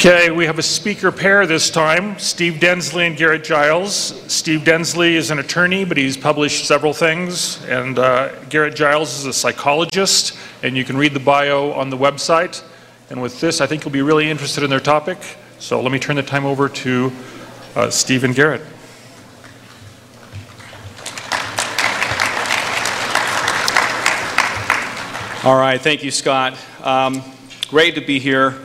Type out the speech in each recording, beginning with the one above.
Okay, we have a speaker pair this time, Steve Densley and Garrett Giles. Steve Densley is an attorney, but he's published several things, and uh, Garrett Giles is a psychologist, and you can read the bio on the website. And with this, I think you'll be really interested in their topic. So let me turn the time over to uh, Steve and Garrett. All right, thank you, Scott. Um, great to be here.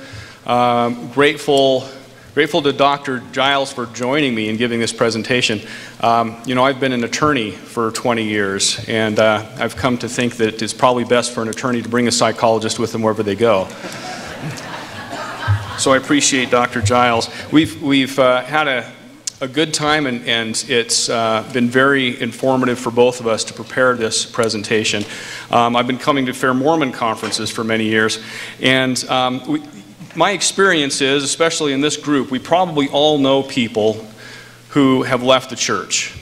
Um, grateful, grateful to Dr. Giles for joining me and giving this presentation. Um, you know, I've been an attorney for 20 years, and uh, I've come to think that it's probably best for an attorney to bring a psychologist with them wherever they go. so I appreciate Dr. Giles. We've, we've uh, had a, a good time, and, and it's uh, been very informative for both of us to prepare this presentation. Um, I've been coming to Fair Mormon conferences for many years, and um, we, my experience is, especially in this group, we probably all know people who have left the church.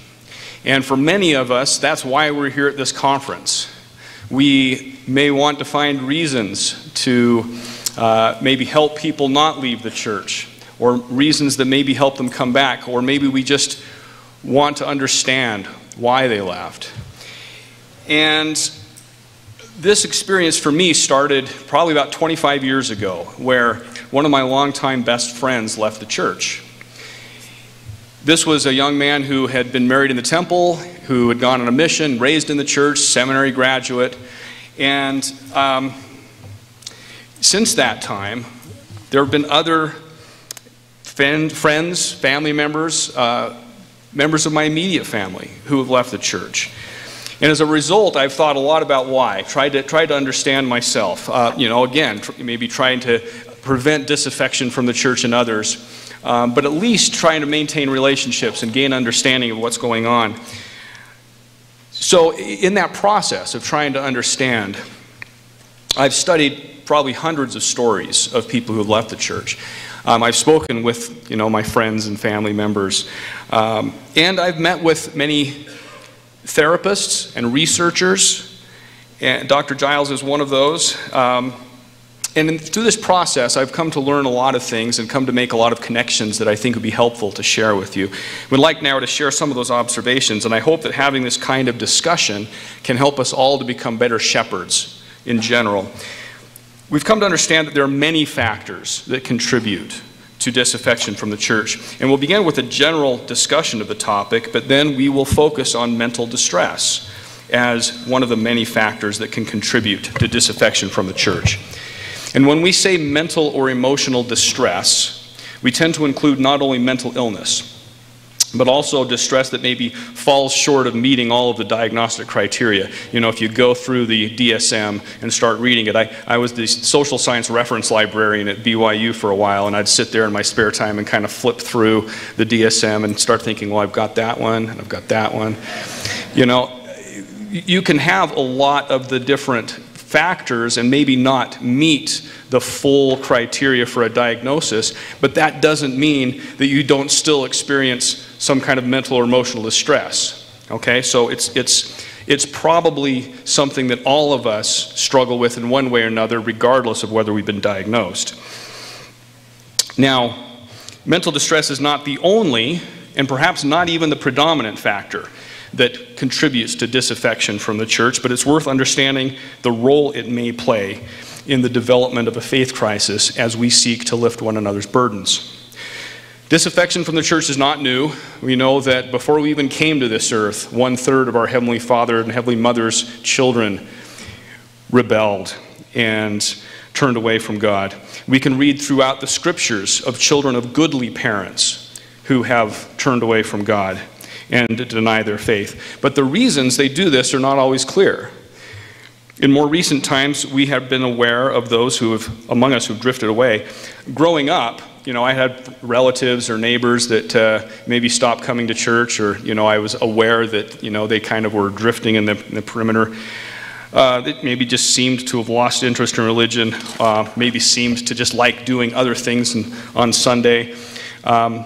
And for many of us, that's why we're here at this conference. We may want to find reasons to uh, maybe help people not leave the church, or reasons that maybe help them come back, or maybe we just want to understand why they left. And this experience for me started probably about 25 years ago, where one of my longtime best friends left the church. This was a young man who had been married in the temple, who had gone on a mission, raised in the church, seminary graduate. And um, since that time, there have been other friends, family members, uh, members of my immediate family who have left the church. And as a result, I've thought a lot about why. Tried to tried to understand myself. Uh, you know, again, tr- maybe trying to prevent disaffection from the church and others, um, but at least trying to maintain relationships and gain understanding of what's going on. So, in that process of trying to understand, I've studied probably hundreds of stories of people who have left the church. Um, I've spoken with you know my friends and family members, um, and I've met with many therapists and researchers. And Dr. Giles is one of those. Um, and in, through this process, I've come to learn a lot of things and come to make a lot of connections that I think would be helpful to share with you. Would like now to share some of those observations, and I hope that having this kind of discussion can help us all to become better shepherds in general. We've come to understand that there are many factors that contribute to disaffection from the church. And we'll begin with a general discussion of the topic, but then we will focus on mental distress as one of the many factors that can contribute to disaffection from the church. And when we say mental or emotional distress, we tend to include not only mental illness, but also distress that maybe falls short of meeting all of the diagnostic criteria. You know, if you go through the DSM and start reading it, I, I was the social science reference librarian at BYU for a while, and I'd sit there in my spare time and kind of flip through the DSM and start thinking, well, I've got that one, and I've got that one. You know, you can have a lot of the different factors and maybe not meet the full criteria for a diagnosis, but that doesn't mean that you don't still experience some kind of mental or emotional distress. Okay, so it's, it's, it's probably something that all of us struggle with in one way or another, regardless of whether we've been diagnosed. Now, mental distress is not the only, and perhaps not even the predominant factor that contributes to disaffection from the church, but it's worth understanding the role it may play in the development of a faith crisis as we seek to lift one another's burdens. Disaffection from the church is not new. We know that before we even came to this earth, one third of our Heavenly Father and Heavenly Mother's children rebelled and turned away from God. We can read throughout the scriptures of children of goodly parents who have turned away from God and deny their faith. But the reasons they do this are not always clear. In more recent times, we have been aware of those who have, among us, who've drifted away. Growing up, you know, I had relatives or neighbors that uh, maybe stopped coming to church, or, you know, I was aware that, you know, they kind of were drifting in the, in the perimeter. Uh, that maybe just seemed to have lost interest in religion, uh, maybe seemed to just like doing other things in, on Sunday. Um,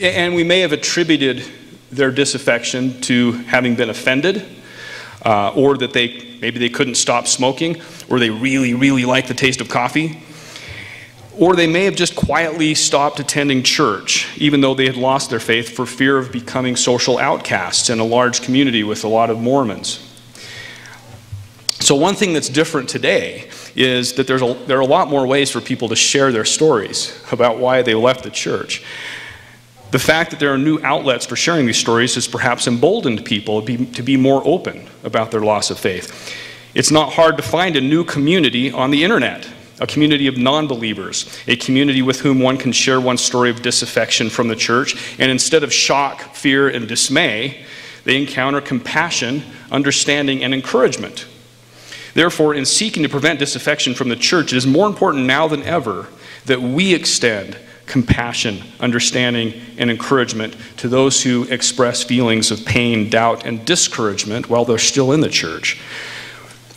and we may have attributed their disaffection to having been offended, uh, or that they maybe they couldn't stop smoking, or they really, really like the taste of coffee. Or they may have just quietly stopped attending church, even though they had lost their faith for fear of becoming social outcasts in a large community with a lot of Mormons. So, one thing that's different today is that there's a, there are a lot more ways for people to share their stories about why they left the church. The fact that there are new outlets for sharing these stories has perhaps emboldened people to be more open about their loss of faith. It's not hard to find a new community on the internet a community of non believers, a community with whom one can share one's story of disaffection from the church, and instead of shock, fear, and dismay, they encounter compassion, understanding, and encouragement. Therefore, in seeking to prevent disaffection from the church, it is more important now than ever that we extend compassion, understanding, and encouragement to those who express feelings of pain, doubt, and discouragement while they're still in the church.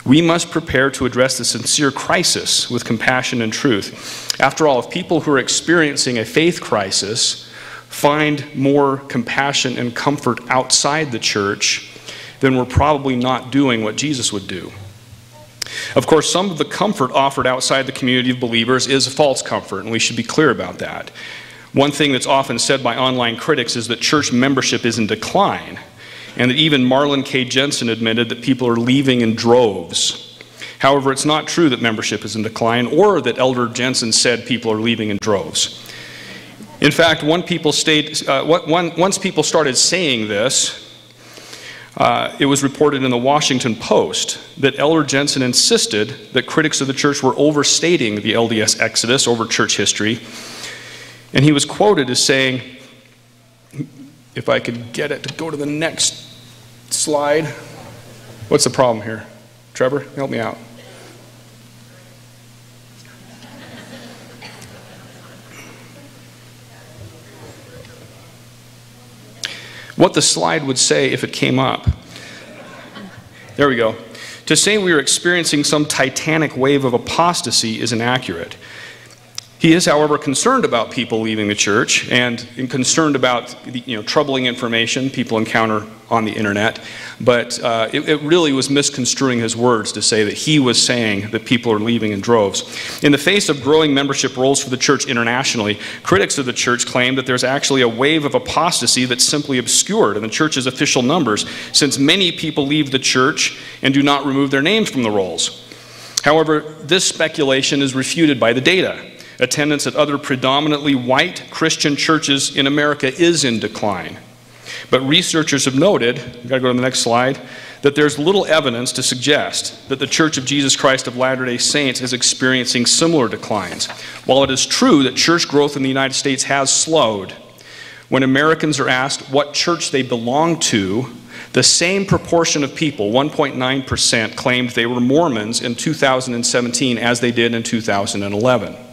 We must prepare to address the sincere crisis with compassion and truth. After all, if people who are experiencing a faith crisis find more compassion and comfort outside the church, then we're probably not doing what Jesus would do. Of course, some of the comfort offered outside the community of believers is a false comfort, and we should be clear about that. One thing that's often said by online critics is that church membership is in decline and that even Marlin K. Jensen admitted that people are leaving in droves. However, it's not true that membership is in decline or that Elder Jensen said people are leaving in droves. In fact, people stayed, uh, once people started saying this, uh, it was reported in the Washington Post that Elder Jensen insisted that critics of the church were overstating the LDS exodus over church history. And he was quoted as saying, if I could get it to go to the next slide. What's the problem here? Trevor, help me out. What the slide would say if it came up. There we go. To say we are experiencing some titanic wave of apostasy is inaccurate. He is, however, concerned about people leaving the church and concerned about you know, troubling information people encounter on the internet. But uh, it, it, really was misconstruing his words to say that he was saying that people are leaving in droves. In the face of growing membership rolls for the church internationally, critics of the church claim that there's actually a wave of apostasy that's simply obscured in the church's official numbers, since many people leave the church and do not remove their names from the rolls. However, this speculation is refuted by the data attendance at other predominantly white Christian churches in America is in decline. But researchers have noted, I've got to go to the next slide, that there's little evidence to suggest that the Church of Jesus Christ of Latter day Saints is experiencing similar declines. While it is true that church growth in the United States has slowed, when Americans are asked what church they belong to, the same proportion of people, 1.9%, claimed they were Mormons in 2017 as they did in 2011.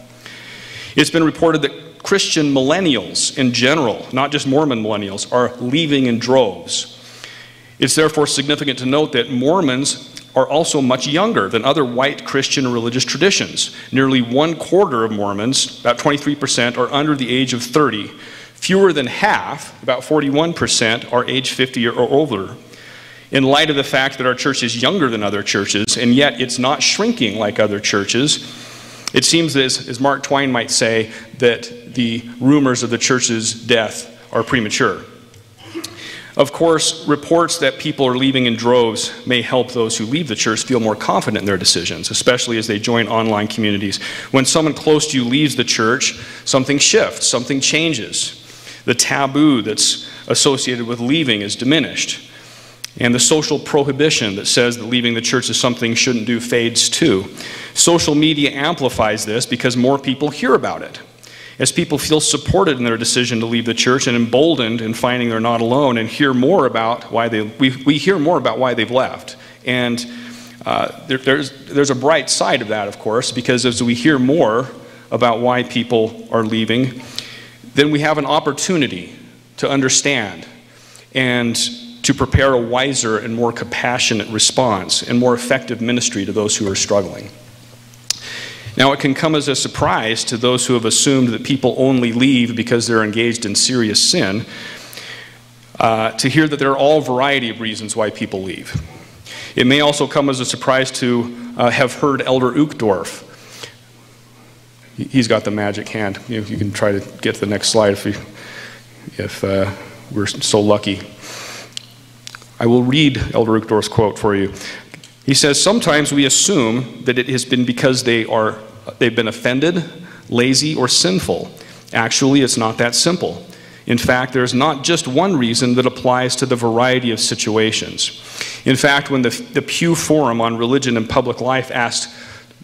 It's been reported that Christian millennials in general, not just Mormon millennials, are leaving in droves. It's therefore significant to note that Mormons are also much younger than other white Christian religious traditions. Nearly one quarter of Mormons, about 23%, are under the age of 30. Fewer than half, about 41%, are age 50 or older. In light of the fact that our church is younger than other churches, and yet it's not shrinking like other churches, it seems, as, as Mark Twain might say, that the rumors of the church's death are premature. Of course, reports that people are leaving in droves may help those who leave the church feel more confident in their decisions, especially as they join online communities. When someone close to you leaves the church, something shifts, something changes. The taboo that's associated with leaving is diminished. And the social prohibition that says that leaving the church is something you shouldn't do fades too. Social media amplifies this because more people hear about it. As people feel supported in their decision to leave the church and emboldened in finding they're not alone and hear more about why they, we, we hear more about why they've left. And uh, there, there's, there's a bright side of that, of course, because as we hear more about why people are leaving, then we have an opportunity to understand and to prepare a wiser and more compassionate response and more effective ministry to those who are struggling. Now, it can come as a surprise to those who have assumed that people only leave because they're engaged in serious sin uh, to hear that there are all variety of reasons why people leave. It may also come as a surprise to uh, have heard Elder Uchtdorf he's got the magic hand. You, know, you can try to get to the next slide if, you, if uh, we're so lucky. I will read Elder Uchtdorf's quote for you. He says, Sometimes we assume that it has been because they are, they've been offended, lazy, or sinful. Actually, it's not that simple. In fact, there's not just one reason that applies to the variety of situations. In fact, when the, the Pew Forum on Religion and Public Life asked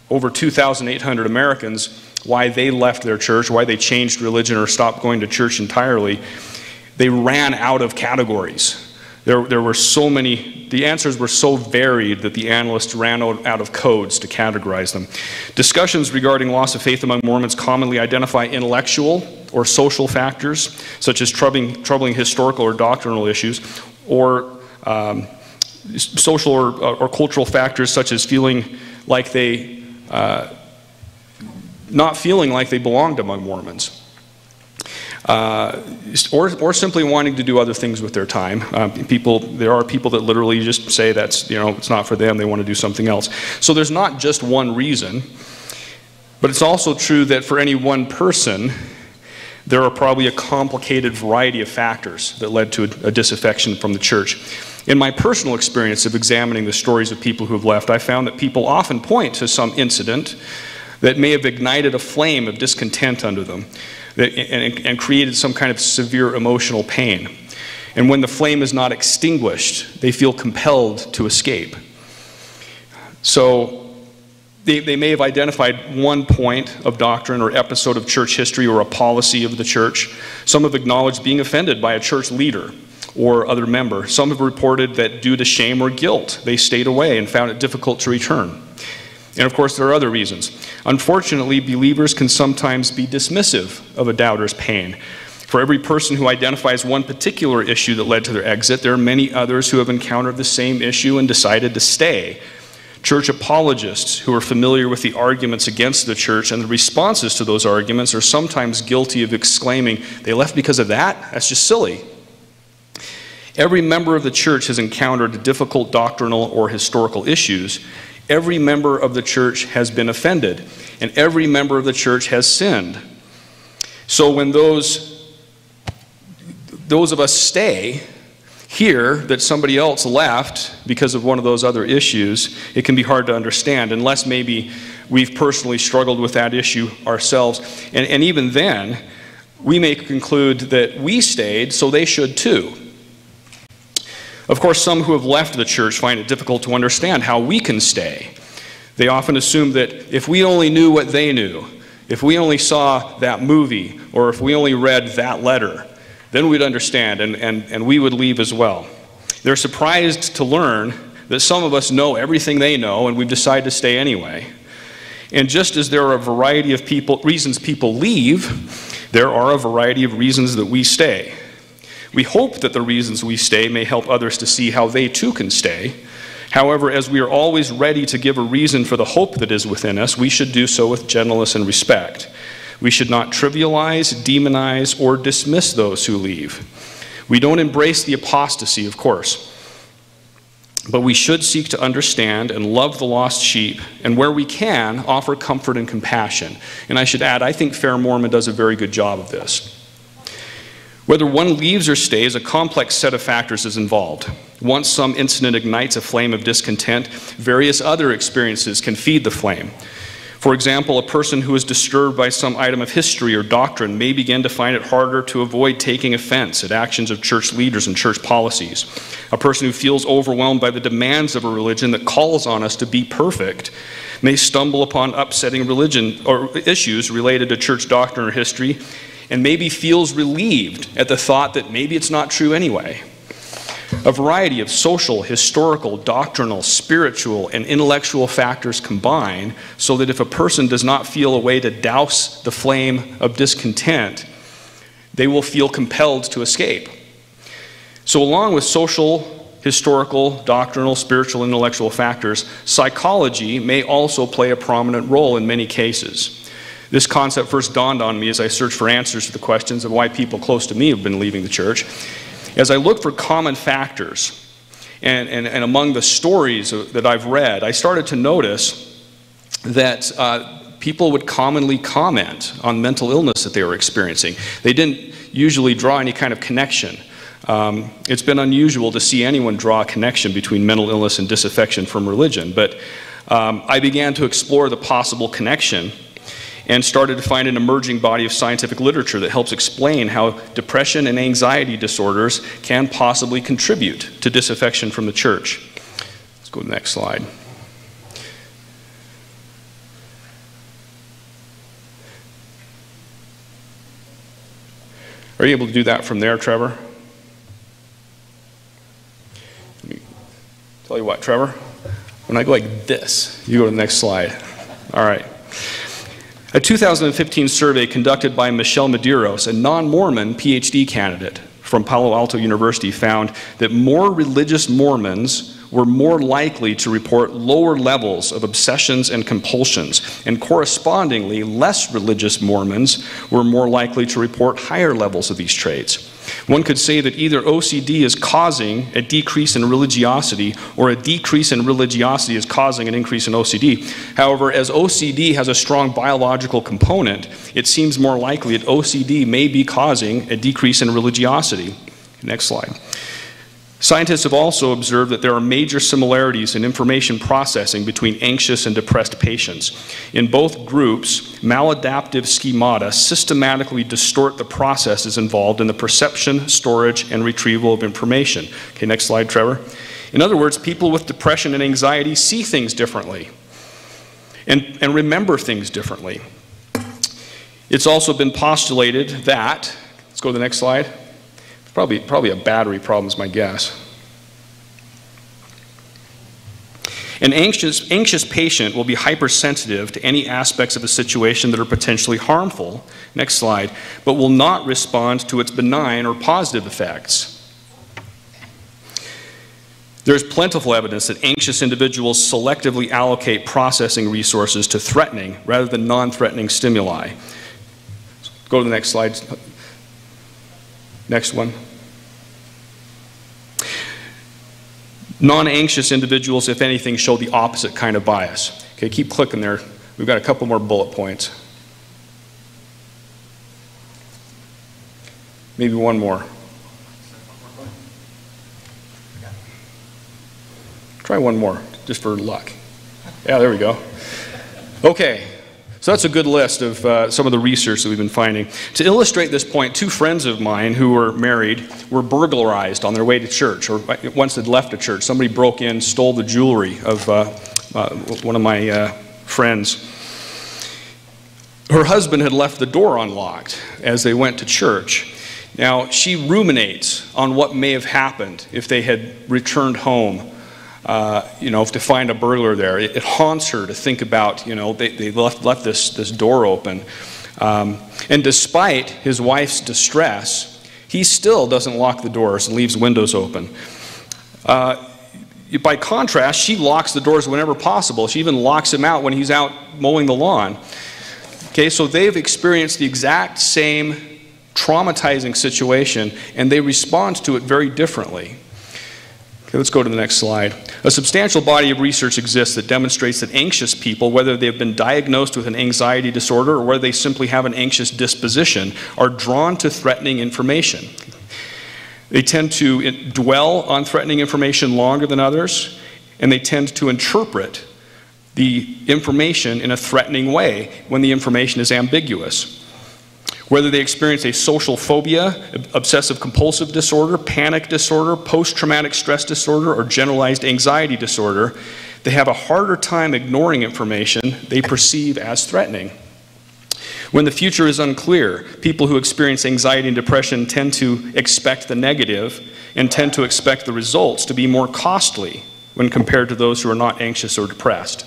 over 2,800 Americans why they left their church, why they changed religion or stopped going to church entirely, they ran out of categories. There, there were so many, the answers were so varied that the analysts ran out, out of codes to categorize them. Discussions regarding loss of faith among Mormons commonly identify intellectual or social factors, such as troubling, troubling historical or doctrinal issues, or um, social or, or, cultural factors, such as feeling like they, uh, not feeling like they belonged among Mormons uh, or, or simply wanting to do other things with their time. Uh, people, there are people that literally just say that's, you know, it's not for them, they want to do something else. So there's not just one reason, but it's also true that for any one person, there are probably a complicated variety of factors that led to a, a disaffection from the church. In my personal experience of examining the stories of people who have left, I found that people often point to some incident that may have ignited a flame of discontent under them that, and, and created some kind of severe emotional pain. And when the flame is not extinguished, they feel compelled to escape. So they, they may have identified one point of doctrine or episode of church history or a policy of the church. Some have acknowledged being offended by a church leader or other member. Some have reported that due to shame or guilt, they stayed away and found it difficult to return. And of course, there are other reasons. Unfortunately, believers can sometimes be dismissive of a doubter's pain. For every person who identifies one particular issue that led to their exit, there are many others who have encountered the same issue and decided to stay. Church apologists who are familiar with the arguments against the church and the responses to those arguments are sometimes guilty of exclaiming, They left because of that? That's just silly. Every member of the church has encountered difficult doctrinal or historical issues, every member of the church has been offended, and every member of the church has sinned. So when those, those of us stay, hear that somebody else left because of one of those other issues, it can be hard to understand unless maybe we've personally struggled with that issue ourselves. And, and even then, we may conclude that we stayed, so they should too. Of course, some who have left the church find it difficult to understand how we can stay. They often assume that if we only knew what they knew, if we only saw that movie, or if we only read that letter, then we'd understand and, and, and we would leave as well. They're surprised to learn that some of us know everything they know and we've decided to stay anyway. And just as there are a variety of people, reasons people leave, there are a variety of reasons that we stay. We hope that the reasons we stay may help others to see how they too can stay. However, as we are always ready to give a reason for the hope that is within us, we should do so with gentleness and respect. We should not trivialize, demonize, or dismiss those who leave. We don't embrace the apostasy, of course, but we should seek to understand and love the lost sheep, and where we can, offer comfort and compassion. And I should add, I think Fair Mormon does a very good job of this. Whether one leaves or stays, a complex set of factors is involved. Once some incident ignites a flame of discontent, various other experiences can feed the flame. For example, a person who is disturbed by some item of history or doctrine may begin to find it harder to avoid taking offense at actions of church leaders and church policies. A person who feels overwhelmed by the demands of a religion that calls on us to be perfect may stumble upon upsetting religion or issues related to church doctrine or history and maybe feels relieved at the thought that maybe it's not true anyway. A variety of social, historical, doctrinal, spiritual, and intellectual factors combine so that if a person does not feel a way to douse the flame of discontent, they will feel compelled to escape. So, along with social, historical, doctrinal, spiritual, intellectual factors, psychology may also play a prominent role in many cases. This concept first dawned on me as I searched for answers to the questions of why people close to me have been leaving the church. As I looked for common factors, and, and, and among the stories that I've read, I started to notice that uh, people would commonly comment on mental illness that they were experiencing. They didn't usually draw any kind of connection. Um, it's been unusual to see anyone draw a connection between mental illness and disaffection from religion, but um, I began to explore the possible connection and started to find an emerging body of scientific literature that helps explain how depression and anxiety disorders can possibly contribute to disaffection from the church. Let's go to the next slide. Are you able to do that from there, Trevor? Tell you what, Trevor, when I go like this, you go to the next slide. All right. A 2015 survey conducted by Michelle Medeiros, a non Mormon PhD candidate from Palo Alto University, found that more religious Mormons were more likely to report lower levels of obsessions and compulsions, and correspondingly, less religious Mormons were more likely to report higher levels of these traits. One could say that either OCD is causing a decrease in religiosity or a decrease in religiosity is causing an increase in OCD. However, as OCD has a strong biological component, it seems more likely that OCD may be causing a decrease in religiosity. Next slide. Scientists have also observed that there are major similarities in information processing between anxious and depressed patients. In both groups, maladaptive schemata systematically distort the processes involved in the perception, storage, and retrieval of information. Okay, next slide, Trevor. In other words, people with depression and anxiety see things differently and, and remember things differently. It's also been postulated that, let's go to the next slide. Probably, probably a battery problem is my guess. An anxious, anxious patient will be hypersensitive to any aspects of a situation that are potentially harmful, next slide, but will not respond to its benign or positive effects. There's plentiful evidence that anxious individuals selectively allocate processing resources to threatening rather than non threatening stimuli. Go to the next slide. Next one. Non anxious individuals, if anything, show the opposite kind of bias. Okay, keep clicking there. We've got a couple more bullet points. Maybe one more. Try one more, just for luck. Yeah, there we go. Okay, so that's a good list of uh, some of the research that we've been finding. To illustrate this point, two friends of mine who were married were burglarized on their way to church, or once they'd left a church. Somebody broke in, stole the jewelry of uh, uh, one of my uh, friends. Her husband had left the door unlocked as they went to church. Now, she ruminates on what may have happened if they had returned home uh, you know, to find a burglar there. It, it, haunts her to think about, you know, they, they left, left this, this door open. Um, and despite his wife's distress, he still doesn't lock the doors and leaves windows open. Uh, by contrast, she locks the doors whenever possible. She even locks him out when he's out mowing the lawn. Okay, so they've experienced the exact same traumatizing situation and they respond to it very differently. Okay, let's go to the next slide. A substantial body of research exists that demonstrates that anxious people, whether they have been diagnosed with an anxiety disorder or whether they simply have an anxious disposition, are drawn to threatening information. They tend to dwell on threatening information longer than others, and they tend to interpret the information in a threatening way when the information is ambiguous. Whether they experience a social phobia, obsessive compulsive disorder, panic disorder, post traumatic stress disorder, or generalized anxiety disorder, they have a harder time ignoring information they perceive as threatening. When the future is unclear, people who experience anxiety and depression tend to expect the negative and tend to expect the results to be more costly when compared to those who are not anxious or depressed.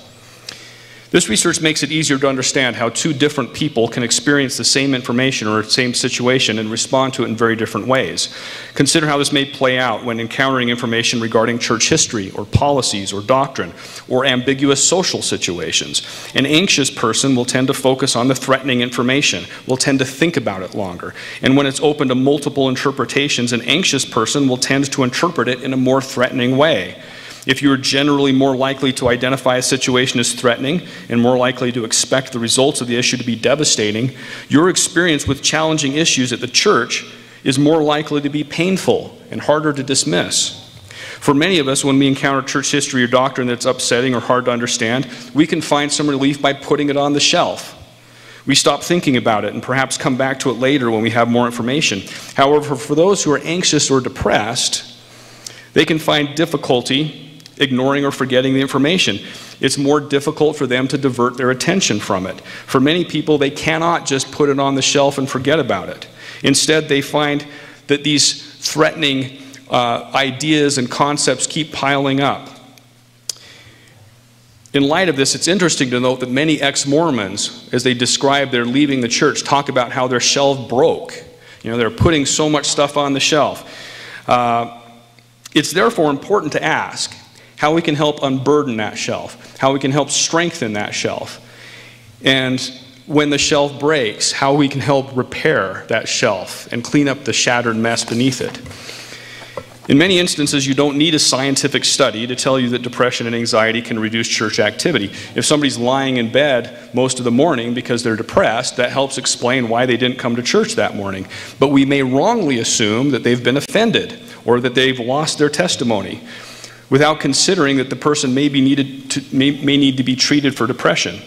This research makes it easier to understand how two different people can experience the same information or same situation and respond to it in very different ways. Consider how this may play out when encountering information regarding church history or policies or doctrine or ambiguous social situations. An anxious person will tend to focus on the threatening information, will tend to think about it longer. And when it's open to multiple interpretations, an anxious person will tend to interpret it in a more threatening way. If you are generally more likely to identify a situation as threatening and more likely to expect the results of the issue to be devastating, your experience with challenging issues at the church is more likely to be painful and harder to dismiss. For many of us, when we encounter church history or doctrine that's upsetting or hard to understand, we can find some relief by putting it on the shelf. We stop thinking about it and perhaps come back to it later when we have more information. However, for those who are anxious or depressed, they can find difficulty ignoring or forgetting the information. It's more difficult for them to divert their attention from it. For many people, they cannot just put it on the shelf and forget about it. Instead, they find that these threatening uh, ideas and concepts keep piling up. In light of this, it's interesting to note that many ex Mormons, as they describe their leaving the church, talk about how their shelf broke. You know, they're putting so much stuff on the shelf. Uh, it's therefore important to ask how we can help unburden that shelf, how we can help strengthen that shelf. And when the shelf breaks, how we can help repair that shelf and clean up the shattered mess beneath it. In many instances, you don't need a scientific study to tell you that depression and anxiety can reduce church activity. If somebody's lying in bed most of the morning because they're depressed, that helps explain why they didn't come to church that morning. But we may wrongly assume that they've been offended or that they've lost their testimony without considering that the person may, be needed to, may, may need to be treated for depression.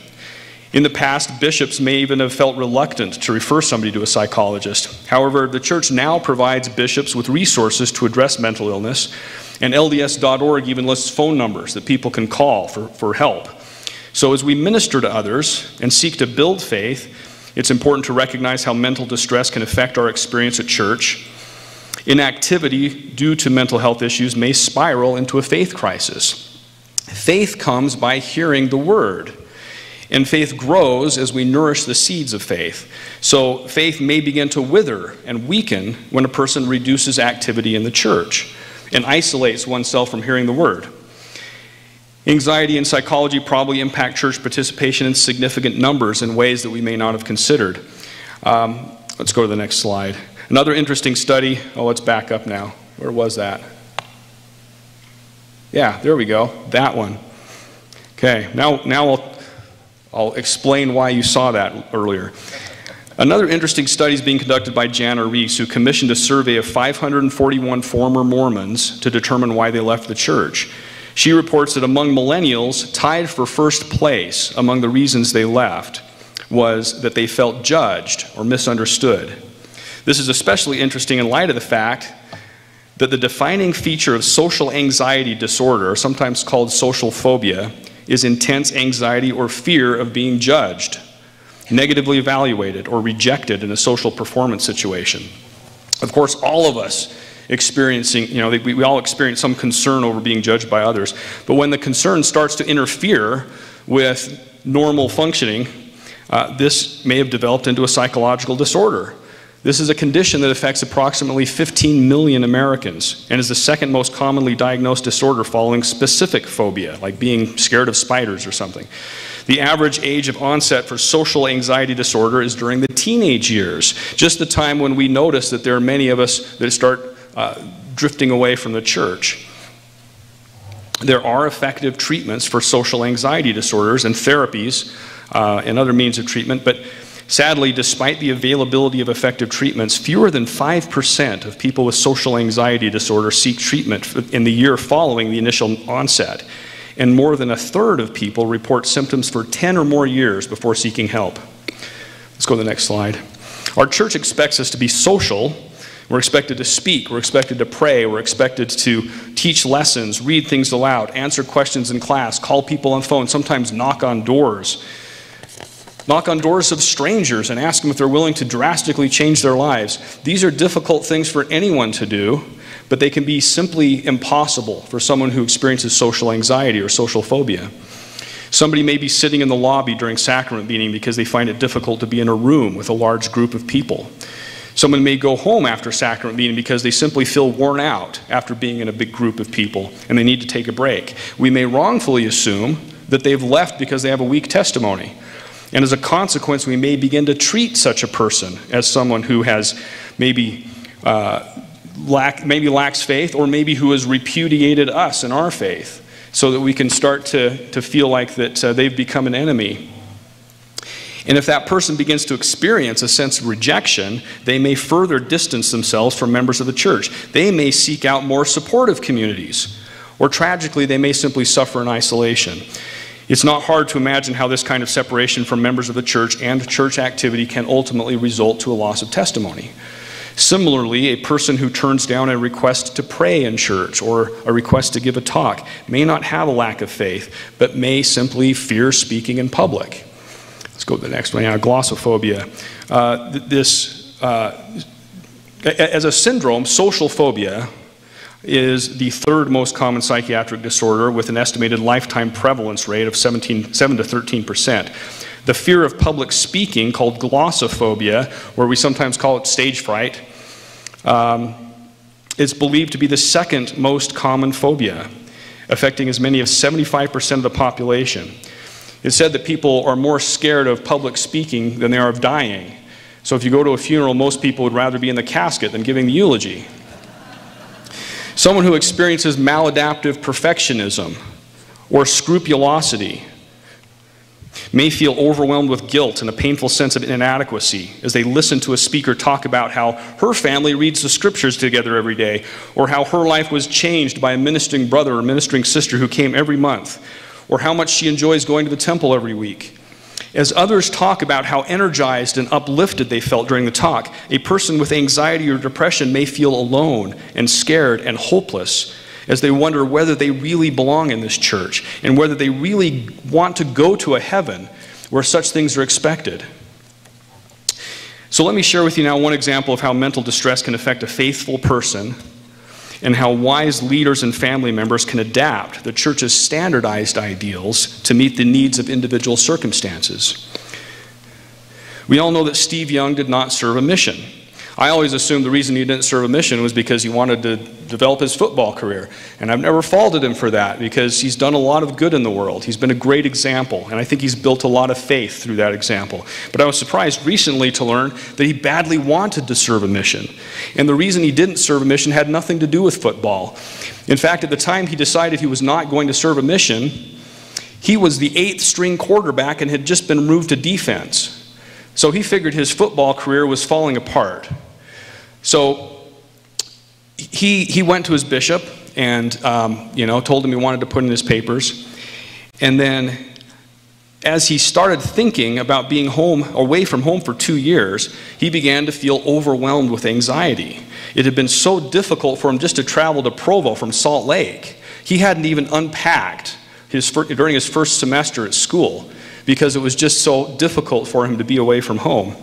In the past, bishops may even have felt reluctant to refer somebody to a psychologist. However, the church now provides bishops with resources to address mental illness, and LDS.org even lists phone numbers that people can call for, for help. So, as we minister to others and seek to build faith, it's important to recognize how mental distress can affect our experience at church. Inactivity due to mental health issues may spiral into a faith crisis. Faith comes by hearing the word. And faith grows as we nourish the seeds of faith. So faith may begin to wither and weaken when a person reduces activity in the church and isolates oneself from hearing the word. Anxiety and psychology probably impact church participation in significant numbers in ways that we may not have considered. Um, let's go to the next slide. Another interesting study. Oh, let's back up now. Where was that? Yeah, there we go. That one. Okay, now, now I'll I'll explain why you saw that earlier. Another interesting study is being conducted by Jana Riess, who commissioned a survey of 541 former Mormons to determine why they left the church. She reports that among millennials, tied for first place among the reasons they left was that they felt judged or misunderstood. This is especially interesting in light of the fact that the defining feature of social anxiety disorder, sometimes called social phobia, is intense anxiety or fear of being judged, negatively evaluated, or rejected in a social performance situation. Of course, all of us experiencing, you know, we, we all experience some concern over being judged by others. But when the concern starts to interfere with normal functioning, uh, this may have developed into a psychological disorder. This is a condition that affects approximately 15 million Americans and is the second most commonly diagnosed disorder following specific phobia, like being scared of spiders or something. The average age of onset for social anxiety disorder is during the teenage years, just the time when we notice that there are many of us that start uh, drifting away from the church. There are effective treatments for social anxiety disorders and therapies uh, and other means of treatment, but Sadly, despite the availability of effective treatments, fewer than 5% of people with social anxiety disorder seek treatment in the year following the initial onset. And more than a third of people report symptoms for 10 or more years before seeking help. Let's go to the next slide. Our church expects us to be social. We're expected to speak. We're expected to pray. We're expected to teach lessons, read things aloud, answer questions in class, call people on phone, sometimes knock on doors knock on doors of strangers and ask them if they're willing to drastically change their lives. These are difficult things for anyone to do, but they can be simply impossible for someone who experiences social anxiety or social phobia. Somebody may be sitting in the lobby during sacrament meeting because they find it difficult to be in a room with a large group of people. Someone may go home after sacrament meeting because they simply feel worn out after being in a big group of people and they need to take a break. We may wrongfully assume that they've left because they have a weak testimony and as a consequence, we may begin to treat such a person as someone who has maybe, uh, lack, maybe lacks faith or maybe who has repudiated us in our faith. so that we can start to, to feel like that uh, they've become an enemy. And if that person begins to experience a sense of rejection, they may further distance themselves from members of the church. They may seek out more supportive communities, or tragically, they may simply suffer in isolation. It's not hard to imagine how this kind of separation from members of the church and church activity can ultimately result to a loss of testimony. Similarly, a person who turns down a request to pray in church or a request to give a talk may not have a lack of faith, but may simply fear speaking in public. Let's go to the next one. Yeah, glossophobia. Uh, this, uh, as a syndrome, social phobia is the third most common psychiatric disorder with an estimated lifetime prevalence rate of 17, 7 to 13 percent. The fear of public speaking, called glossophobia, where we sometimes call it stage fright, um, is believed to be the second most common phobia, affecting as many as 75% of the population. It's said that people are more scared of public speaking than they are of dying. So if you go to a funeral, most people would rather be in the casket than giving the eulogy. Someone who experiences maladaptive perfectionism or scrupulosity may feel overwhelmed with guilt and a painful sense of inadequacy as they listen to a speaker talk about how her family reads the scriptures together every day, or how her life was changed by a ministering brother or ministering sister who came every month, or how much she enjoys going to the temple every week. As others talk about how energized and uplifted they felt during the talk, a person with anxiety or depression may feel alone and scared and hopeless as they wonder whether they really belong in this church and whether they really want to go to a heaven where such things are expected. So, let me share with you now one example of how mental distress can affect a faithful person and how wise leaders and family members can adapt the church's standardized ideals to meet the needs of individual circumstances. We all know that Steve Young did not serve a mission. I always assumed the reason he didn't serve a mission was because he wanted to develop his football career. And I've never faulted him for that because he's done a lot of good in the world. He's been a great example, and I think he's built a lot of faith through that example. But I was surprised recently to learn that he badly wanted to serve a mission. And the reason he didn't serve a mission had nothing to do with football. In fact, at the time he decided he was not going to serve a mission, he was the eighth string quarterback and had just been moved to defense. So he figured his football career was falling apart. So he, he went to his bishop and, um, you know, told him he wanted to put in his papers. And then as he started thinking about being home, away from home for two years, he began to feel overwhelmed with anxiety. It had been so difficult for him just to travel to Provo from Salt Lake. He hadn't even unpacked his, during his first semester at school because it was just so difficult for him to be away from home.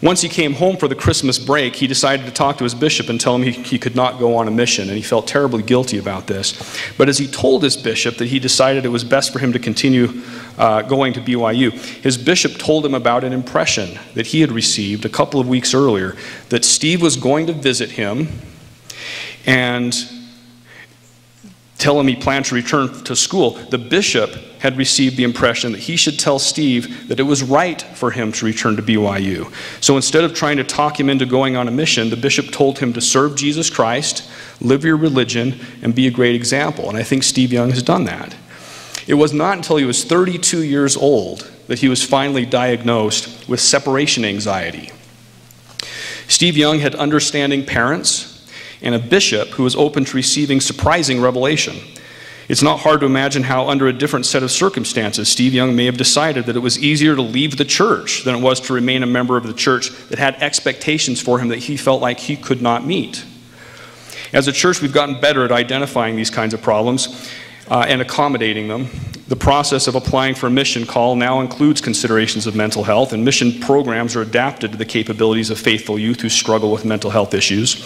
Once he came home for the Christmas break, he decided to talk to his bishop and tell him he, he, could not go on a mission, and he felt terribly guilty about this. But as he told his bishop that he decided it was best for him to continue uh, going to BYU, his bishop told him about an impression that he had received a couple of weeks earlier that Steve was going to visit him and tell him he planned to return to school, the bishop had received the impression that he should tell Steve that it was right for him to return to BYU. So instead of trying to talk him into going on a mission, the bishop told him to serve Jesus Christ, live your religion, and be a great example. And I think Steve Young has done that. It was not until he was 32 years old that he was finally diagnosed with separation anxiety. Steve Young had understanding parents and a bishop who was open to receiving surprising revelation. It's not hard to imagine how, under a different set of circumstances, Steve Young may have decided that it was easier to leave the church than it was to remain a member of the church that had expectations for him that he felt like he could not meet. As a church, we've gotten better at identifying these kinds of problems uh, and accommodating them. The process of applying for a mission call now includes considerations of mental health, and mission programs are adapted to the capabilities of faithful youth who struggle with mental health issues.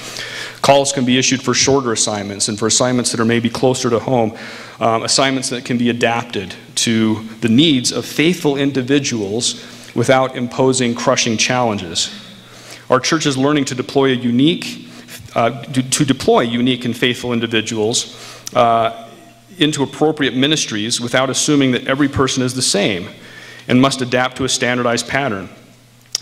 Calls can be issued for shorter assignments and for assignments that are maybe closer to home, um, assignments that can be adapted to the needs of faithful individuals without imposing crushing challenges. Our church is learning to deploy a unique, uh, to, deploy unique and faithful individuals uh, into appropriate ministries without assuming that every person is the same and must adapt to a standardized pattern.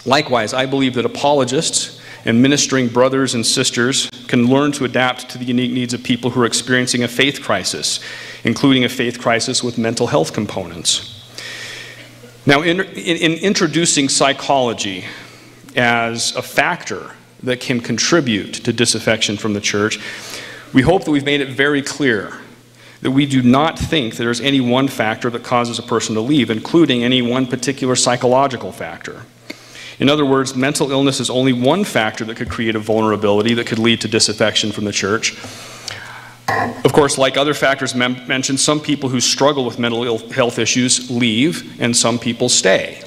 Likewise, I believe that apologists and ministering brothers and sisters can learn to adapt to the unique needs of people who are experiencing a faith crisis. including a faith crisis with mental health components. Now, in, in, in introducing psychology as a factor that can contribute to disaffection from the church, we hope that we've made it very clear that we do not think that there's any one factor that causes a person to leave, including any one particular psychological factor. In other words, mental illness is only one factor that could create a vulnerability that could lead to disaffection from the church. Of course, like other factors mentioned, some people who struggle with mental health issues leave and some people stay.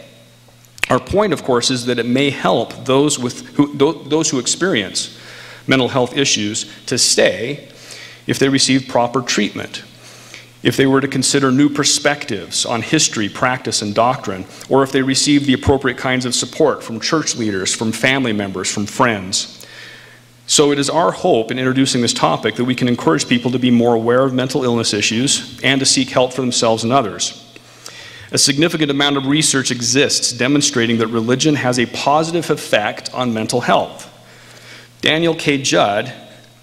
Our point, of course, is that it may help those, with who, those who experience mental health issues to stay if they receive proper treatment, if they were to consider new perspectives on history, practice, and doctrine, or if they receive the appropriate kinds of support from church leaders, from family members, from friends. So it is our hope in introducing this topic that we can encourage people to be more aware of mental illness issues and to seek help for themselves and others. A significant amount of research exists demonstrating that religion has a positive effect on mental health. Daniel K. Judd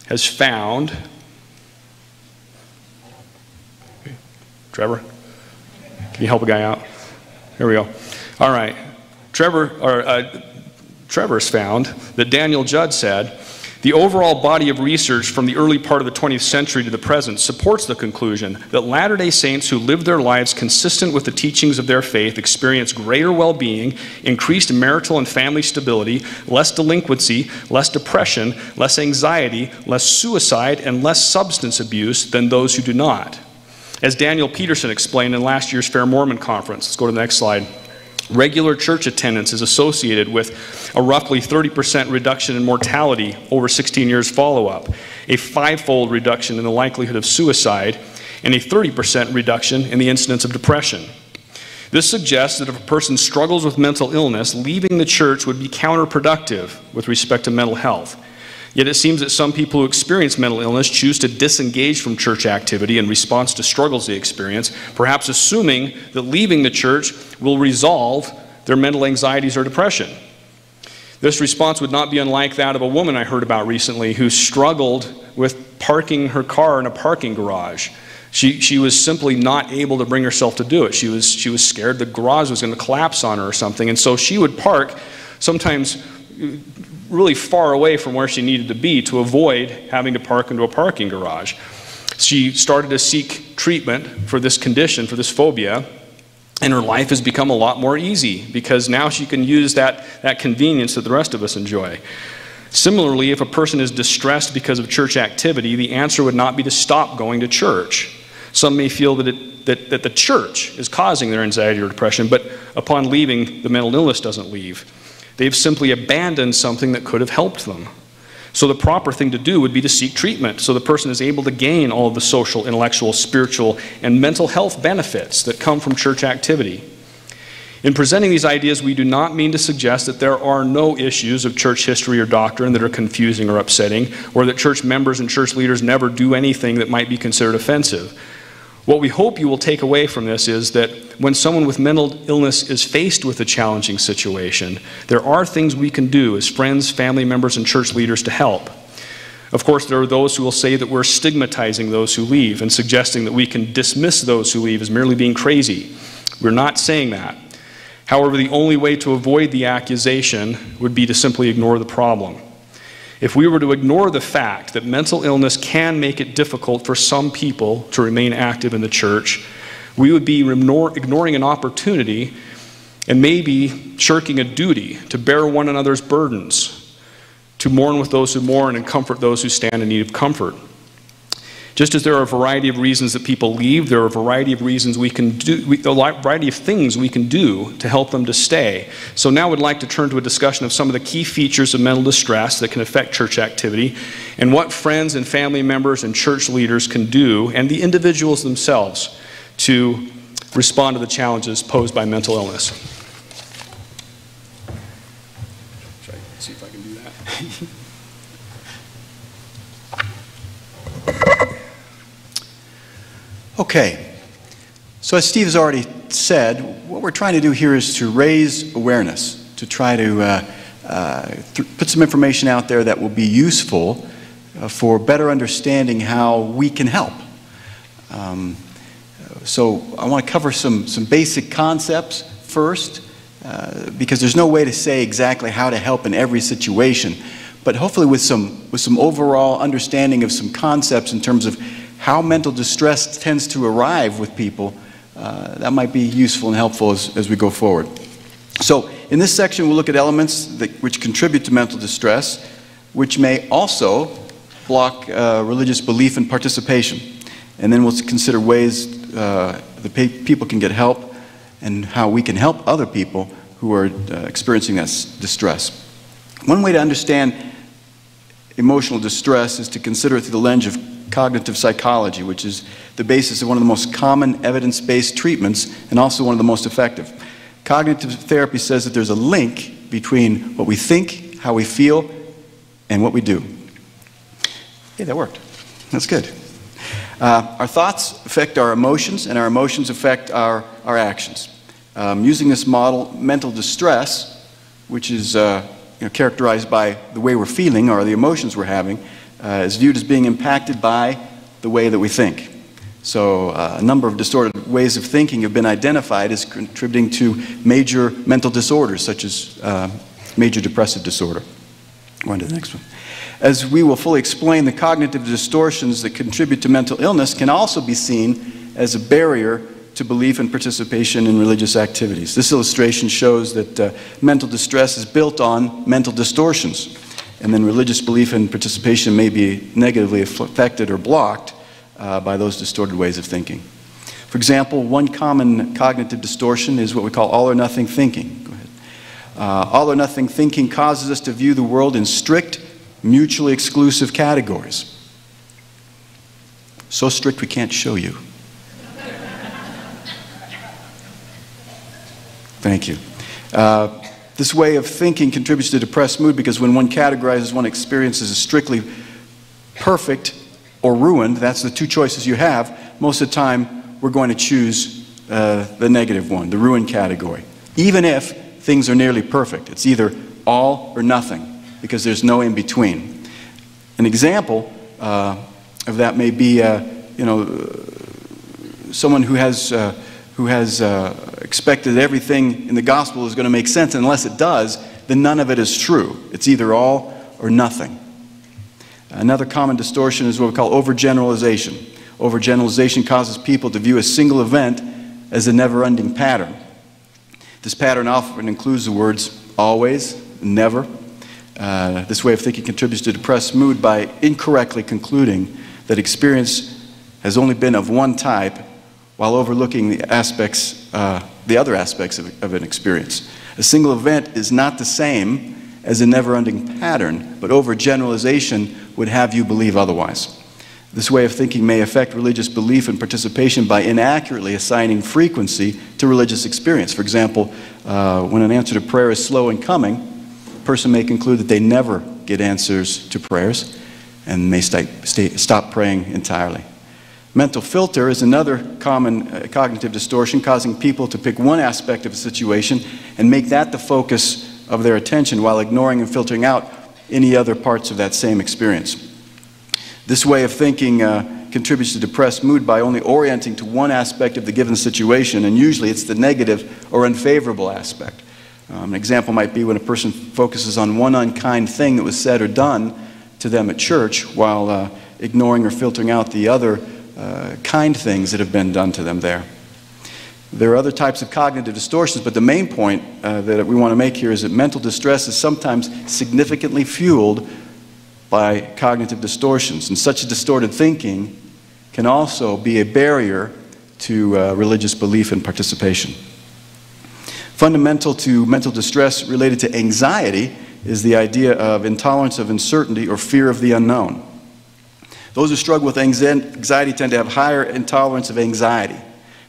has found. Trevor, can you help a guy out? Here we go. All right. Trevor, or, uh, Trevor's found that Daniel Judd said the overall body of research from the early part of the 20th century to the present supports the conclusion that Latter day Saints who live their lives consistent with the teachings of their faith experience greater well being, increased marital and family stability, less delinquency, less depression, less anxiety, less suicide, and less substance abuse than those who do not. As Daniel Peterson explained in last year's Fair Mormon Conference, let's go to the next slide. Regular church attendance is associated with a roughly 30% reduction in mortality over 16 years follow up, a fivefold reduction in the likelihood of suicide, and a 30% reduction in the incidence of depression. This suggests that if a person struggles with mental illness, leaving the church would be counterproductive with respect to mental health. Yet it seems that some people who experience mental illness choose to disengage from church activity in response to struggles they experience, perhaps assuming that leaving the church will resolve their mental anxieties or depression. This response would not be unlike that of a woman I heard about recently who struggled with parking her car in a parking garage. She, she was simply not able to bring herself to do it. She was, she was scared the garage was going to collapse on her or something. And so she would park sometimes really far away from where she needed to be to avoid having to park into a parking garage. She started to seek treatment for this condition, for this phobia, and her life has become a lot more easy because now she can use that, that convenience that the rest of us enjoy. Similarly, if a person is distressed because of church activity, the answer would not be to stop going to church. Some may feel that, it, that, that the church is causing their anxiety or depression, but upon leaving, the mental illness doesn't leave. They've simply abandoned something that could have helped them. So the proper thing to do would be to seek treatment so the person is able to gain all of the social, intellectual, spiritual, and mental health benefits that come from church activity. In presenting these ideas, we do not mean to suggest that there are no issues of church history or doctrine that are confusing or upsetting, or that church members and church leaders never do anything that might be considered offensive. What we hope you will take away from this is that when someone with mental illness is faced with a challenging situation, there are things we can do as friends, family members, and church leaders to help. Of course, there are those who will say that we're stigmatizing those who leave and suggesting that we can dismiss those who leave as merely being crazy. We're not saying that. However, the only way to avoid the accusation would be to simply ignore the problem. If we were to ignore the fact that mental illness can make it difficult for some people to remain active in the church, we would be ignoring an opportunity and maybe shirking a duty to bear one another's burdens, to mourn with those who mourn and comfort those who stand in need of comfort. Just as there are a variety of reasons that people leave, there are a variety of reasons we can do, a variety of things we can do to help them to stay. So now I'd like to turn to a discussion of some of the key features of mental distress that can affect church activity and what friends and family members and church leaders can do and the individuals themselves to respond to the challenges posed by mental illness. See if I can do that? Okay. So, as Steve has already said, what we're trying to do here is to raise awareness, to try to uh, uh, put some information out there that will be useful uh, for better understanding how we can help. Um, so I want to cover some, some basic concepts first, uh, because there's no way to say exactly how to help in every situation, but hopefully with some, with some overall understanding of some concepts in terms of how mental distress tends to arrive with people, uh, that might be useful and helpful as, as we go forward. So in this section, we'll look at elements that, which contribute to mental distress, which may also block uh, religious belief and participation. And then we'll consider ways uh, the people can get help and how we can help other people who are uh, experiencing that distress. One way to understand emotional distress is to consider it through the lens of cognitive psychology, which is the basis of one of the most common evidence based treatments and also one of the most effective. Cognitive therapy says that there's a link between what we think, how we feel, and what we do. Hey, that worked. That's good. Uh, our thoughts affect our emotions, and our emotions affect our, our actions. Um, using this model, mental distress, which is uh, you know, characterized by the way we're feeling or the emotions we're having, uh, is viewed as being impacted by the way that we think. So, uh, a number of distorted ways of thinking have been identified as contributing to major mental disorders, such as uh, major depressive disorder. Go on to the next one. As we will fully explain, the cognitive distortions that contribute to mental illness can also be seen as a barrier to belief and participation in religious activities. This illustration shows that uh, mental distress is built on mental distortions, and then religious belief and participation may be negatively affected or blocked uh, by those distorted ways of thinking. For example, one common cognitive distortion is what we call all or nothing thinking. Go ahead. Uh, all or nothing thinking causes us to view the world in strict, mutually exclusive categories. So strict we can't show you. Thank you. Uh, this way of thinking contributes to depressed mood because when one categorizes one experiences as strictly perfect or ruined, that's the two choices you have, most of the time we're going to choose uh, the negative one, the ruined category. Even if things are nearly perfect, it's either all or nothing because there's no in between. An example uh, of that may be, uh, you know, someone who has, uh, who has expected that everything in the gospel is going to make sense, unless it does, then none of it is true. It's either all or nothing. Another common distortion is what we call overgeneralization. Overgeneralization causes people to view a single event as a never ending pattern. This pattern often includes the words always, never. Uh, this way of thinking contributes to depressed mood by incorrectly concluding that experience has only been of one type while overlooking the aspects, uh, the other aspects of, of an experience. A single event is not the same as a never ending pattern, but overgeneralization would have you believe otherwise. This way of thinking may affect religious belief and participation by inaccurately assigning frequency to religious experience. For example, uh, when an answer to prayer is slow in coming, a person may conclude that they never get answers to prayers and may stay, stop praying entirely. Mental filter is another common uh, cognitive distortion, causing people to pick one aspect of a situation and make that the focus of their attention while ignoring and filtering out any other parts of that same experience. This way of thinking uh, contributes to depressed mood by only orienting to one aspect of the given situation, and usually it's the negative or unfavorable aspect. Um, an example might be when a person focuses on one unkind thing that was said or done to them at church while uh, ignoring or filtering out the other uh, kind things that have been done to them there. There are other types of cognitive distortions, but the main point uh, that we want to make here is that mental distress is sometimes significantly fueled by cognitive distortions. And such distorted thinking can also be a barrier to uh, religious belief and participation. Fundamental to mental distress related to anxiety is the idea of intolerance of uncertainty or fear of the unknown. Those who struggle with anxiety tend to have higher intolerance of anxiety.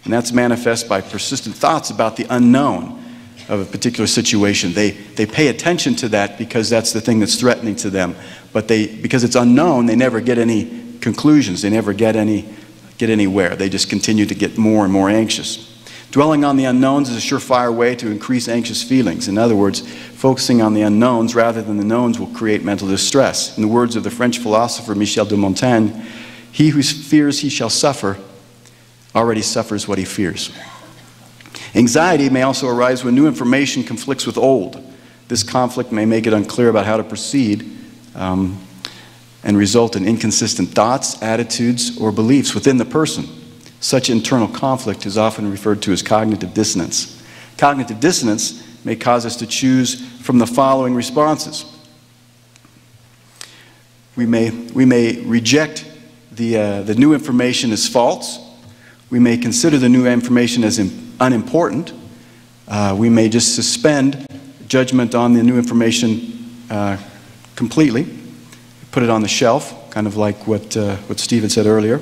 And that's manifest by persistent thoughts about the unknown of a particular situation. They, they pay attention to that because that's the thing that's threatening to them. But they, because it's unknown, they never get any conclusions. They never get, any, get anywhere. They just continue to get more and more anxious. Dwelling on the unknowns is a surefire way to increase anxious feelings. In other words, focusing on the unknowns rather than the knowns will create mental distress. In the words of the French philosopher Michel de Montaigne, he who fears he shall suffer already suffers what he fears. Anxiety may also arise when new information conflicts with old. This conflict may make it unclear about how to proceed um, and result in inconsistent thoughts, attitudes, or beliefs within the person. Such internal conflict is often referred to as cognitive dissonance. Cognitive dissonance may cause us to choose from the following responses. We may, we may reject the, uh, the new information as false. We may consider the new information as unimportant. Uh, we may just suspend judgment on the new information uh, completely, put it on the shelf, kind of like what, uh, what Steve had said earlier,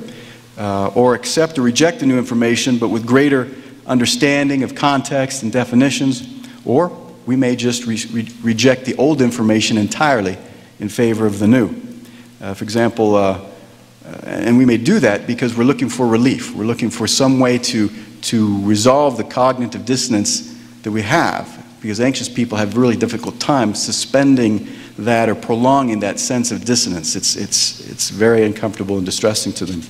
uh, or accept or reject the new information, but with greater understanding of context and definitions, or we may just re re reject the old information entirely in favor of the new. Uh, for example, uh, uh, and we may do that because we're looking for relief. We're looking for some way to, to resolve the cognitive dissonance that we have because anxious people have really difficult time suspending that or prolonging that sense of dissonance. It's, it's, it's very uncomfortable and distressing to them.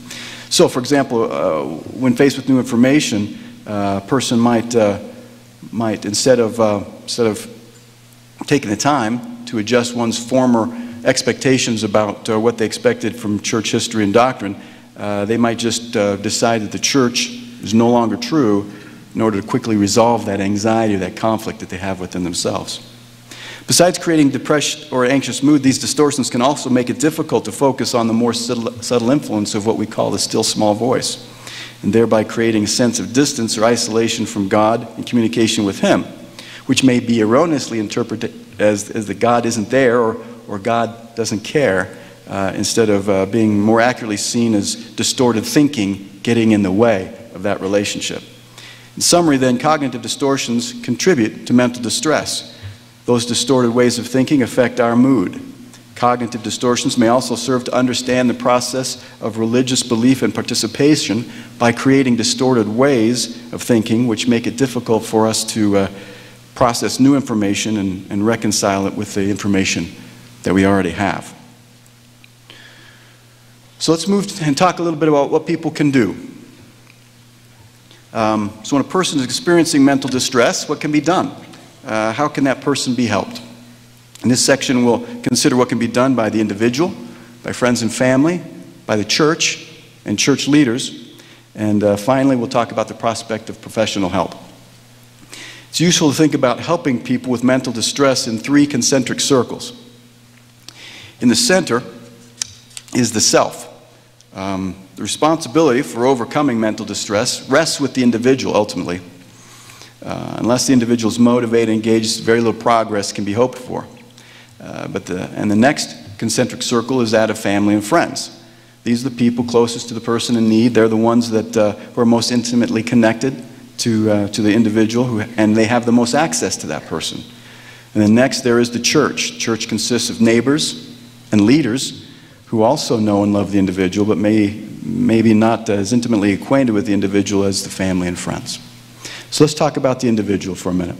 So, for example, uh, when faced with new information, uh, a person might, uh, might instead, of, uh, instead of taking the time to adjust one's former expectations about uh, what they expected from church history and doctrine, uh, they might just decide that the church is no longer true in order to quickly resolve that anxiety or that conflict that they have within themselves. Besides creating depressed or anxious mood, these distortions can also make it difficult to focus on the more subtle, influence of what we call the still small voice, and thereby creating a sense of distance or isolation from God and communication with Him, which may be erroneously interpreted as, as that God isn't there or, or God doesn't care, uh, instead of uh, being more accurately seen as distorted thinking getting in the way of that relationship. In summary, then, cognitive distortions contribute to mental distress. Those distorted ways of thinking affect our mood. Cognitive distortions may also serve to understand the process of religious belief and participation by creating distorted ways of thinking, which make it difficult for us to uh, process new information and, and reconcile it with the information that we already have. So let's move and talk a little bit about what people can do. Um, so when a person is experiencing mental distress, what can be done? Uh, how can that person be helped? In this section, we'll consider what can be done by the individual, by friends and family, by the church, and church leaders. And uh, finally, we'll talk about the prospect of professional help. It's useful to think about helping people with mental distress in three concentric circles. In the center is the self. Um, the responsibility for overcoming mental distress rests with the individual ultimately. Uh, unless the individual is motivated and engaged, very little progress can be hoped for. Uh, but the, and the next concentric circle is that of family and friends. These are the people closest to the person in need. They're the ones that uh, who are most intimately connected to, uh, to the individual, who, and they have the most access to that person. And then next, there is the church. Church consists of neighbors, and leaders who also know and love the individual, but may maybe not as intimately acquainted with the individual as the family and friends. So let's talk about the individual for a minute.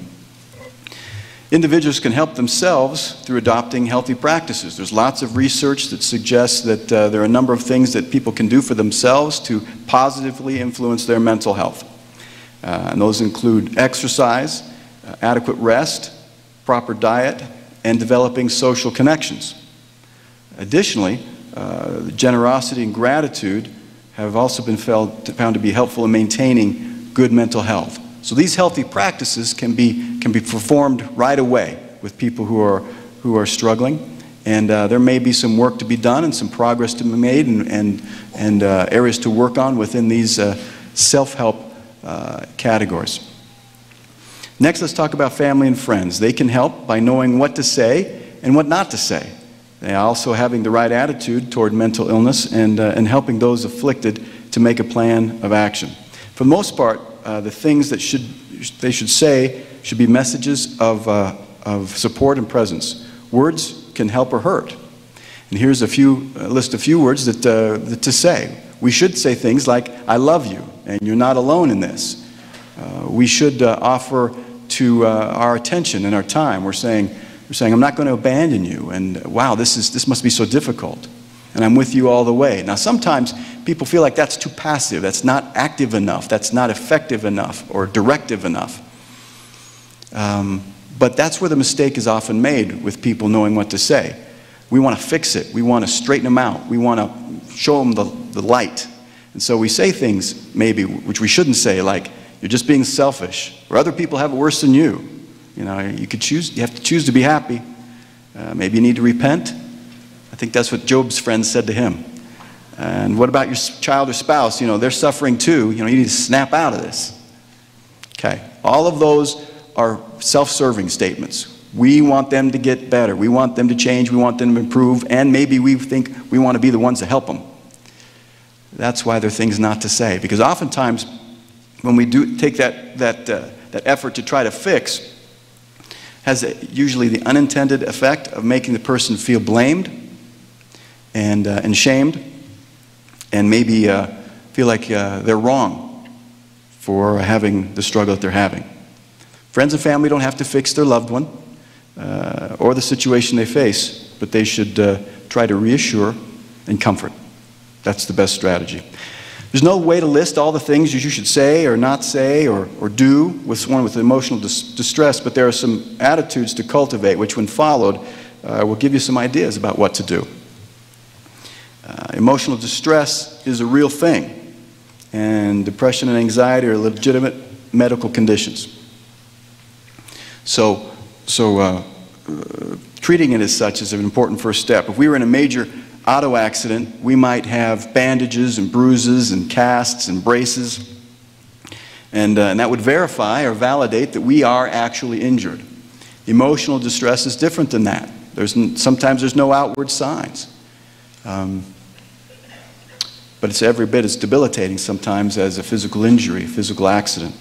Individuals can help themselves through adopting healthy practices. There's lots of research that suggests that uh, there are a number of things that people can do for themselves to positively influence their mental health. Uh, and those include exercise, uh, adequate rest, proper diet, and developing social connections. Additionally, uh, generosity and gratitude have also been found to be helpful in maintaining good mental health. So these healthy practices can be, can be performed right away with people who are, who are struggling. And uh, there may be some work to be done and some progress to be made and, and, and uh, areas to work on within these uh, self help uh, categories. Next, let's talk about family and friends. They can help by knowing what to say and what not to say. They also having the right attitude toward mental illness and, uh, and helping those afflicted to make a plan of action. For the most part, uh, the things that should, they should say should be messages of, uh, of support and presence. Words can help or hurt. And here's a few, a list of few words that, uh, that to say. We should say things like, I love you, and you're not alone in this. Uh, we should uh, offer to our attention and our time. We're saying, we're saying, I'm not going to abandon you. And wow, this, is, this must be so difficult. And I'm with you all the way. Now, sometimes people feel like that's too passive, that's not active enough, that's not effective enough or directive enough. Um, but that's where the mistake is often made with people knowing what to say. We want to fix it, we want to straighten them out, we want to show them the, the light. And so we say things, maybe, which we shouldn't say, like, you're just being selfish, or other people have it worse than you. You know, you could choose, you have to choose to be happy. Uh, maybe you need to repent. I think that's what Job's friends said to him. And what about your child or spouse? You know, they're suffering too. You know, you need to snap out of this. Okay. All of those are self serving statements. We want them to get better. We want them to change. We want them to improve. And maybe we think we want to be the ones to help them. That's why they're things not to say. Because oftentimes, when we do take that, that, uh, that effort to try to fix, has usually the unintended effect of making the person feel blamed and, uh, and shamed and maybe uh, feel like uh, they're wrong for having the struggle that they're having. Friends and family don't have to fix their loved one uh, or the situation they face, but they should uh, try to reassure and comfort. That's the best strategy. There's no way to list all the things you should say or not say or, or do with someone with emotional dis- distress, but there are some attitudes to cultivate which, when followed, uh, will give you some ideas about what to do. Uh, emotional distress is a real thing, and depression and anxiety are legitimate medical conditions. So, so uh, uh, treating it as such is an important first step. If we were in a major auto accident, we might have bandages and bruises and casts and braces, and, uh, and that would verify or validate that we are actually injured. Emotional distress is different than that. There's, sometimes there's no outward signs. Um, but it's every bit as debilitating sometimes as a physical injury, a physical accident.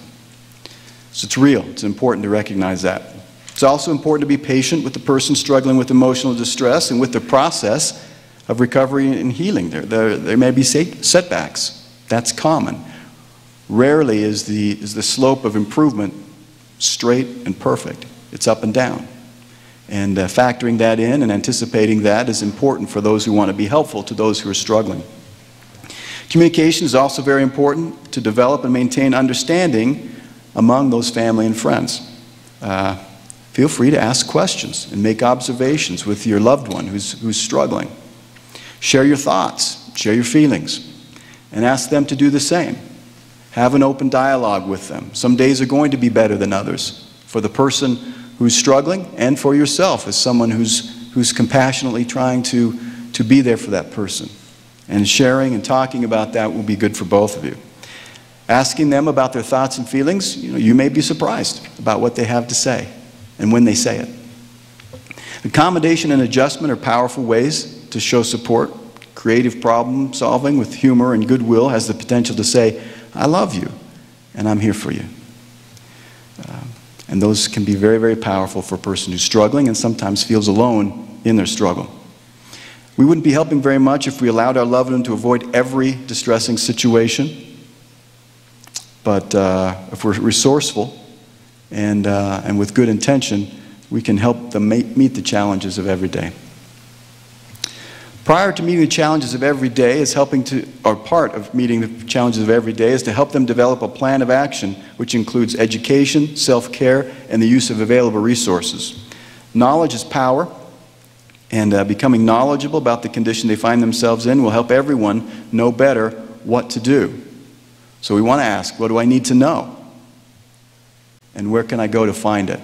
So it's real. It's important to recognize that. It's also important to be patient with the person struggling with emotional distress and with the process of recovery and healing. There, there, there may be setbacks. That's common. Rarely is the, is the slope of improvement straight and perfect. It's up and down. And uh, factoring that in and anticipating that is important for those who want to be helpful to those who are struggling. Communication is also very important to develop and maintain understanding among those family and friends. Uh, feel free to ask questions and make observations with your loved one who's, who's struggling. Share your thoughts, share your feelings, and ask them to do the same. Have an open dialogue with them. Some days are going to be better than others for the person who's struggling and for yourself as someone who's, who's compassionately trying to, to be there for that person. And sharing and talking about that will be good for both of you. Asking them about their thoughts and feelings, you, know, you may be surprised about what they have to say and when they say it. Accommodation and adjustment are powerful ways to show support. Creative problem solving with humor and goodwill has the potential to say, I love you and I'm here for you. Uh, and those can be very, very powerful for a person who's struggling and sometimes feels alone in their struggle. We wouldn't be helping very much if we allowed our loved one to avoid every distressing situation. But uh, if we're resourceful and, uh, and with good intention, we can help them meet the challenges of every day. Prior to meeting the challenges of every day is helping to, or part of meeting the challenges of every day is to help them develop a plan of action which includes education, self-care, and the use of available resources. Knowledge is power, and uh, becoming knowledgeable about the condition they find themselves in will help everyone know better what to do. So we want to ask, what do I need to know? And where can I go to find it?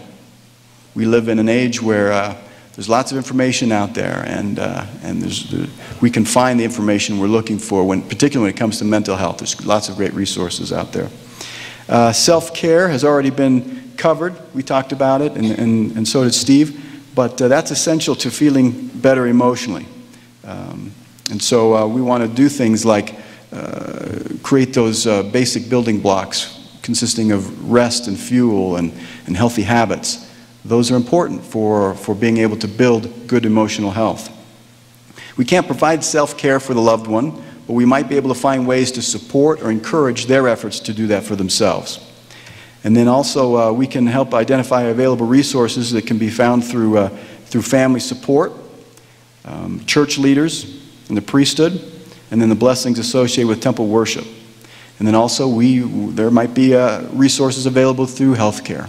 We live in an age where uh, there's lots of information out there, and, uh, and there's, we can find the information we're looking for, when, particularly when it comes to mental health. There's lots of great resources out there. Uh, Self care has already been covered. We talked about it, and, and, and so did Steve. But uh, that's essential to feeling better emotionally. Um, and so uh, we want to do things like uh, create those uh, basic building blocks consisting of rest and fuel and, and healthy habits those are important for, for being able to build good emotional health. We can't provide self care for the loved one, but we might be able to find ways to support or encourage their efforts to do that for themselves. And then also, uh, we can help identify available resources that can be found through, uh, through family support, um, church leaders, and the priesthood, and then the blessings associated with temple worship. And then also, we, there might be uh, resources available through healthcare.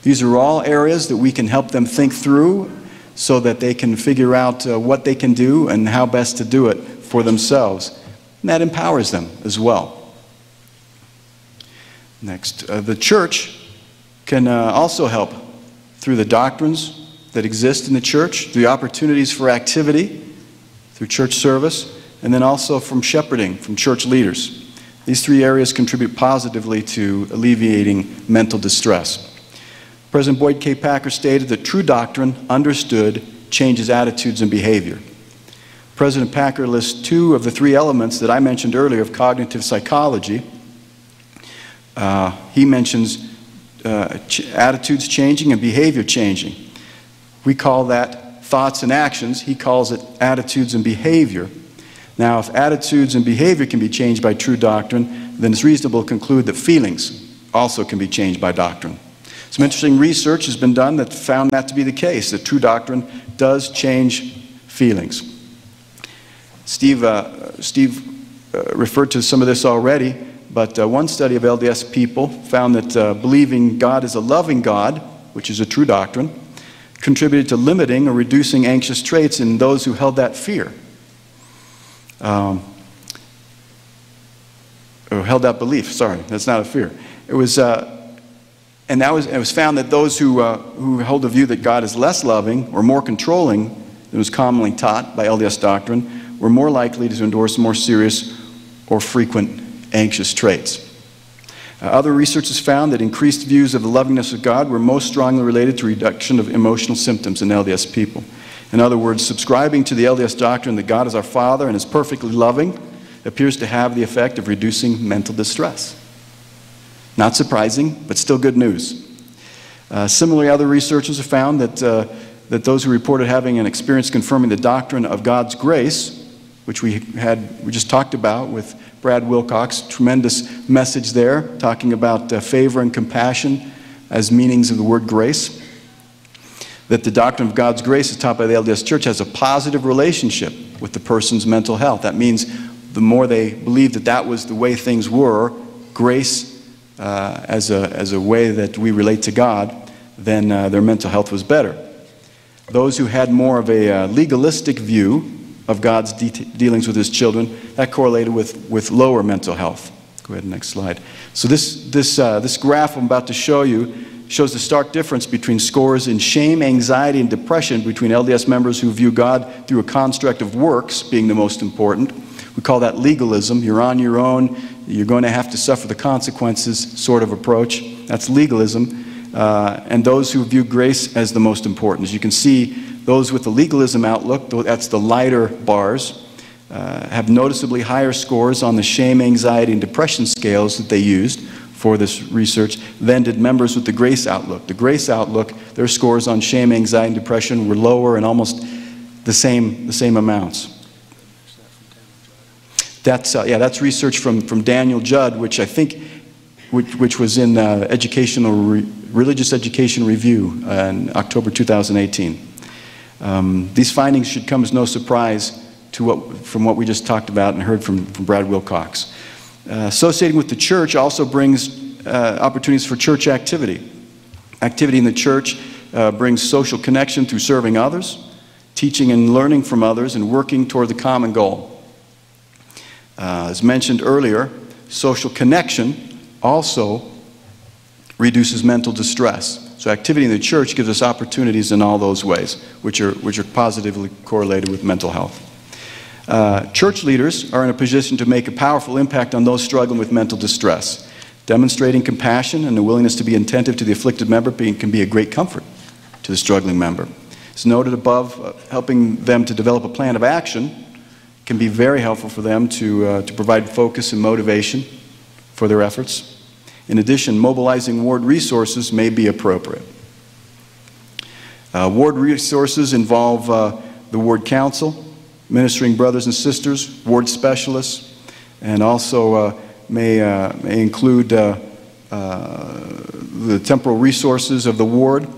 These are all areas that we can help them think through so that they can figure out uh, what they can do and how best to do it for themselves. And that empowers them as well. Next, uh, the church can uh, also help through the doctrines that exist in the church, the opportunities for activity, through church service, and then also from shepherding, from church leaders. These three areas contribute positively to alleviating mental distress. President Boyd K. Packer stated that true doctrine, understood, changes attitudes and behavior. President Packer lists two of the three elements that I mentioned earlier of cognitive psychology. Uh, he mentions uh, ch attitudes changing and behavior changing. We call that thoughts and actions. He calls it attitudes and behavior. Now, if attitudes and behavior can be changed by true doctrine, then it's reasonable to conclude that feelings also can be changed by doctrine. Some interesting research has been done that found that to be the case, that true doctrine does change feelings. Steve, uh, Steve uh, referred to some of this already, but uh, one study of LDS people found that uh, believing God is a loving God, which is a true doctrine, contributed to limiting or reducing anxious traits in those who held that fear. Um, or held that belief, sorry, that's not a fear. It was, uh, and that was, it was found that those who, uh, who hold the view that God is less loving or more controlling than was commonly taught by LDS doctrine were more likely to endorse more serious or frequent anxious traits. Uh, other research has found that increased views of the lovingness of God were most strongly related to reduction of emotional symptoms in LDS people. In other words, subscribing to the LDS doctrine that God is our Father and is perfectly loving appears to have the effect of reducing mental distress. Not surprising, but still good news. Uh, similarly, other researchers have found that, uh, that those who reported having an experience confirming the doctrine of God's grace, which we had we just talked about with Brad Wilcox, tremendous message there, talking about uh, favor and compassion as meanings of the word grace. That the doctrine of God's grace, as taught by the LDS Church, has a positive relationship with the person's mental health. That means the more they believed that that was the way things were, grace uh, as, a, as a way that we relate to God, then uh, their mental health was better. Those who had more of a uh, legalistic view of God's de dealings with his children, that correlated with, with lower mental health. Go ahead, next slide. So this, this, uh, this graph I'm about to show you shows the stark difference between scores in shame, anxiety, and depression between LDS members who view God through a construct of works being the most important. We call that legalism. You're on your own, you're going to have to suffer the consequences sort of approach. That's legalism. Uh, and those who view grace as the most important. As you can see, those with the legalism outlook, that's the lighter bars, uh, have noticeably higher scores on the shame, anxiety, and depression scales that they used for this research than did members with the grace outlook. The grace outlook, their scores on shame, anxiety, and depression were lower and almost the same, the same amounts. That's, uh, yeah, that's research from, from Daniel Judd, which I think, which, which was in uh, Educational Re Religious Education Review in October 2018. Um, these findings should come as no surprise to what, from what we just talked about and heard from, from Brad Wilcox. Uh, associating with the church also brings uh, opportunities for church activity. Activity in the church uh, brings social connection through serving others, teaching and learning from others, and working toward the common goal. Uh, as mentioned earlier, social connection also reduces mental distress. So activity in the church gives us opportunities in all those ways, which are, which are positively correlated with mental health. Uh, church leaders are in a position to make a powerful impact on those struggling with mental distress. Demonstrating compassion and a willingness to be attentive to the afflicted member can be a great comfort to the struggling member. As noted above, uh, helping them to develop a plan of action can be very helpful for them to, uh, to provide focus and motivation for their efforts. In addition, mobilizing ward resources may be appropriate. Uh, ward resources involve uh, the ward council, ministering brothers and sisters, ward specialists, and also uh, may, uh, may include uh, uh, the temporal resources of the ward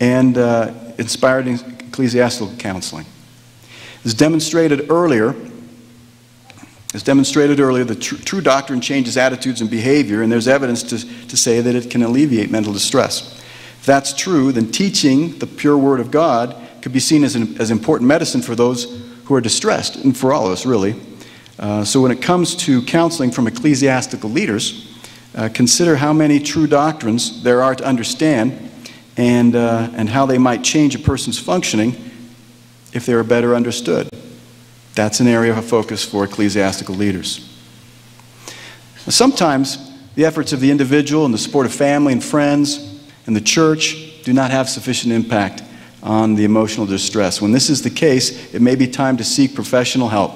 and inspired ecclesiastical counseling. As demonstrated earlier, As demonstrated earlier, the tr- true doctrine changes attitudes and behavior, and there's evidence to, to say that it can alleviate mental distress. If that's true, then teaching the pure Word of God could be seen as, an, as important medicine for those who are distressed, and for all of us, really. Uh, so when it comes to counseling from ecclesiastical leaders, uh, consider how many true doctrines there are to understand and, uh, and how they might change a person's functioning if they were better understood. That's an area of focus for ecclesiastical leaders. Sometimes the efforts of the individual and the support of family and friends and the church do not have sufficient impact on the emotional distress. When this is the case, it may be time to seek professional help.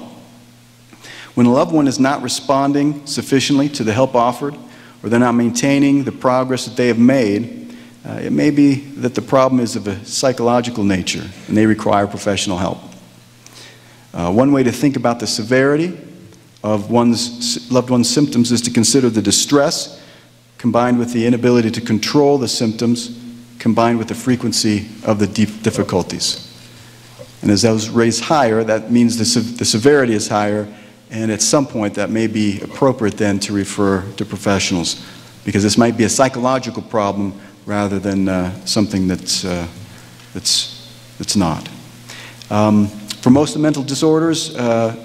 When a loved one is not responding sufficiently to the help offered, or they're not maintaining the progress that they have made, uh, it may be that the problem is of a psychological nature and they require professional help. Uh, one way to think about the severity of one's loved one's symptoms is to consider the distress combined with the inability to control the symptoms combined with the frequency of the deep difficulties. And as those raise higher, that means the, the severity is higher, and at some point that may be appropriate then to refer to professionals because this might be a psychological problem rather than uh, something that's, uh, that's, that's not. Um, for most of the mental disorders, uh,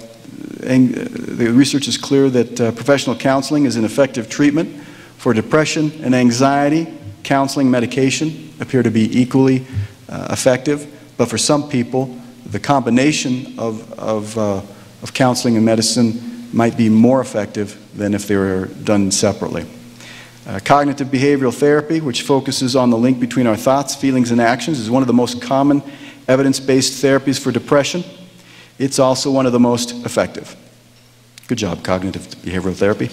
the research is clear that uh, professional counseling is an effective treatment. For depression and anxiety, counseling and medication appear to be equally uh, effective, but for some people, the combination of, of, uh, of counseling and medicine might be more effective than if they were done separately. Uh, cognitive behavioral therapy, which focuses on the link between our thoughts, feelings, and actions, is one of the most common evidence based therapies for depression. It's also one of the most effective. Good job, cognitive behavioral therapy.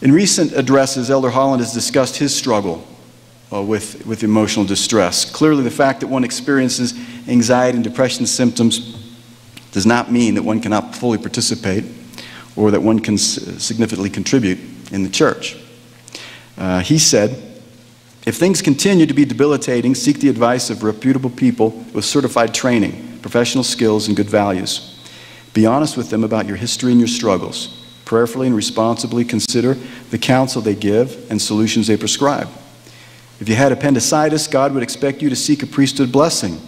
In recent addresses, Elder Holland has discussed his struggle uh, with, with emotional distress. Clearly, the fact that one experiences anxiety and depression symptoms does not mean that one cannot fully participate or that one can significantly contribute in the church. Uh, he said, if things continue to be debilitating, seek the advice of reputable people with certified training, professional skills, and good values. Be honest with them about your history and your struggles. Prayerfully and responsibly consider the counsel they give and solutions they prescribe. If you had appendicitis, God would expect you to seek a priesthood blessing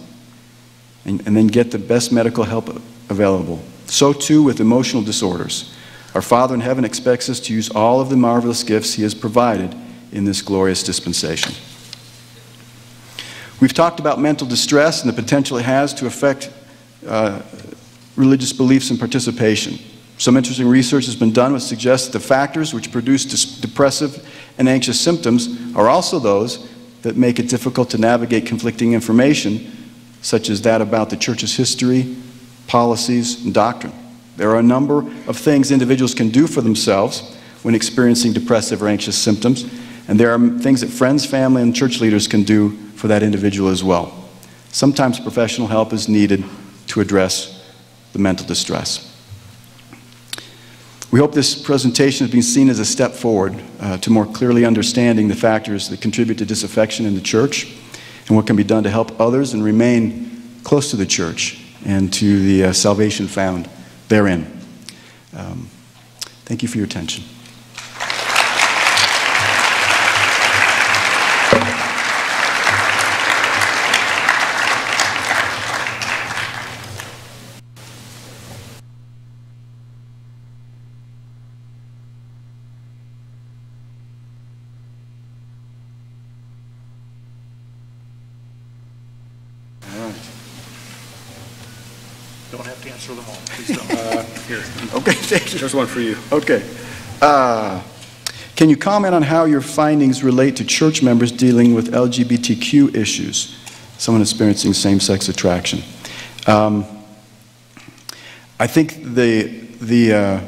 and, and then get the best medical help available. So, too, with emotional disorders. Our Father in heaven expects us to use all of the marvelous gifts He has provided in this glorious dispensation. We've talked about mental distress and the potential it has to affect uh, religious beliefs and participation. Some interesting research has been done which suggests that the factors which produce depressive and anxious symptoms are also those that make it difficult to navigate conflicting information, such as that about the church's history, policies, and doctrine. There are a number of things individuals can do for themselves when experiencing depressive or anxious symptoms and there are things that friends, family, and church leaders can do for that individual as well. Sometimes professional help is needed to address the mental distress. We hope this presentation has been seen as a step forward uh, to more clearly understanding the factors that contribute to disaffection in the church and what can be done to help others and remain close to the church and to the uh, salvation found therein. Um, thank you for your attention. There's one for you. Okay. Uh, can you comment on how your findings relate to church members dealing with LGBTQ issues? Someone experiencing same sex attraction. Um, I think the, the, uh,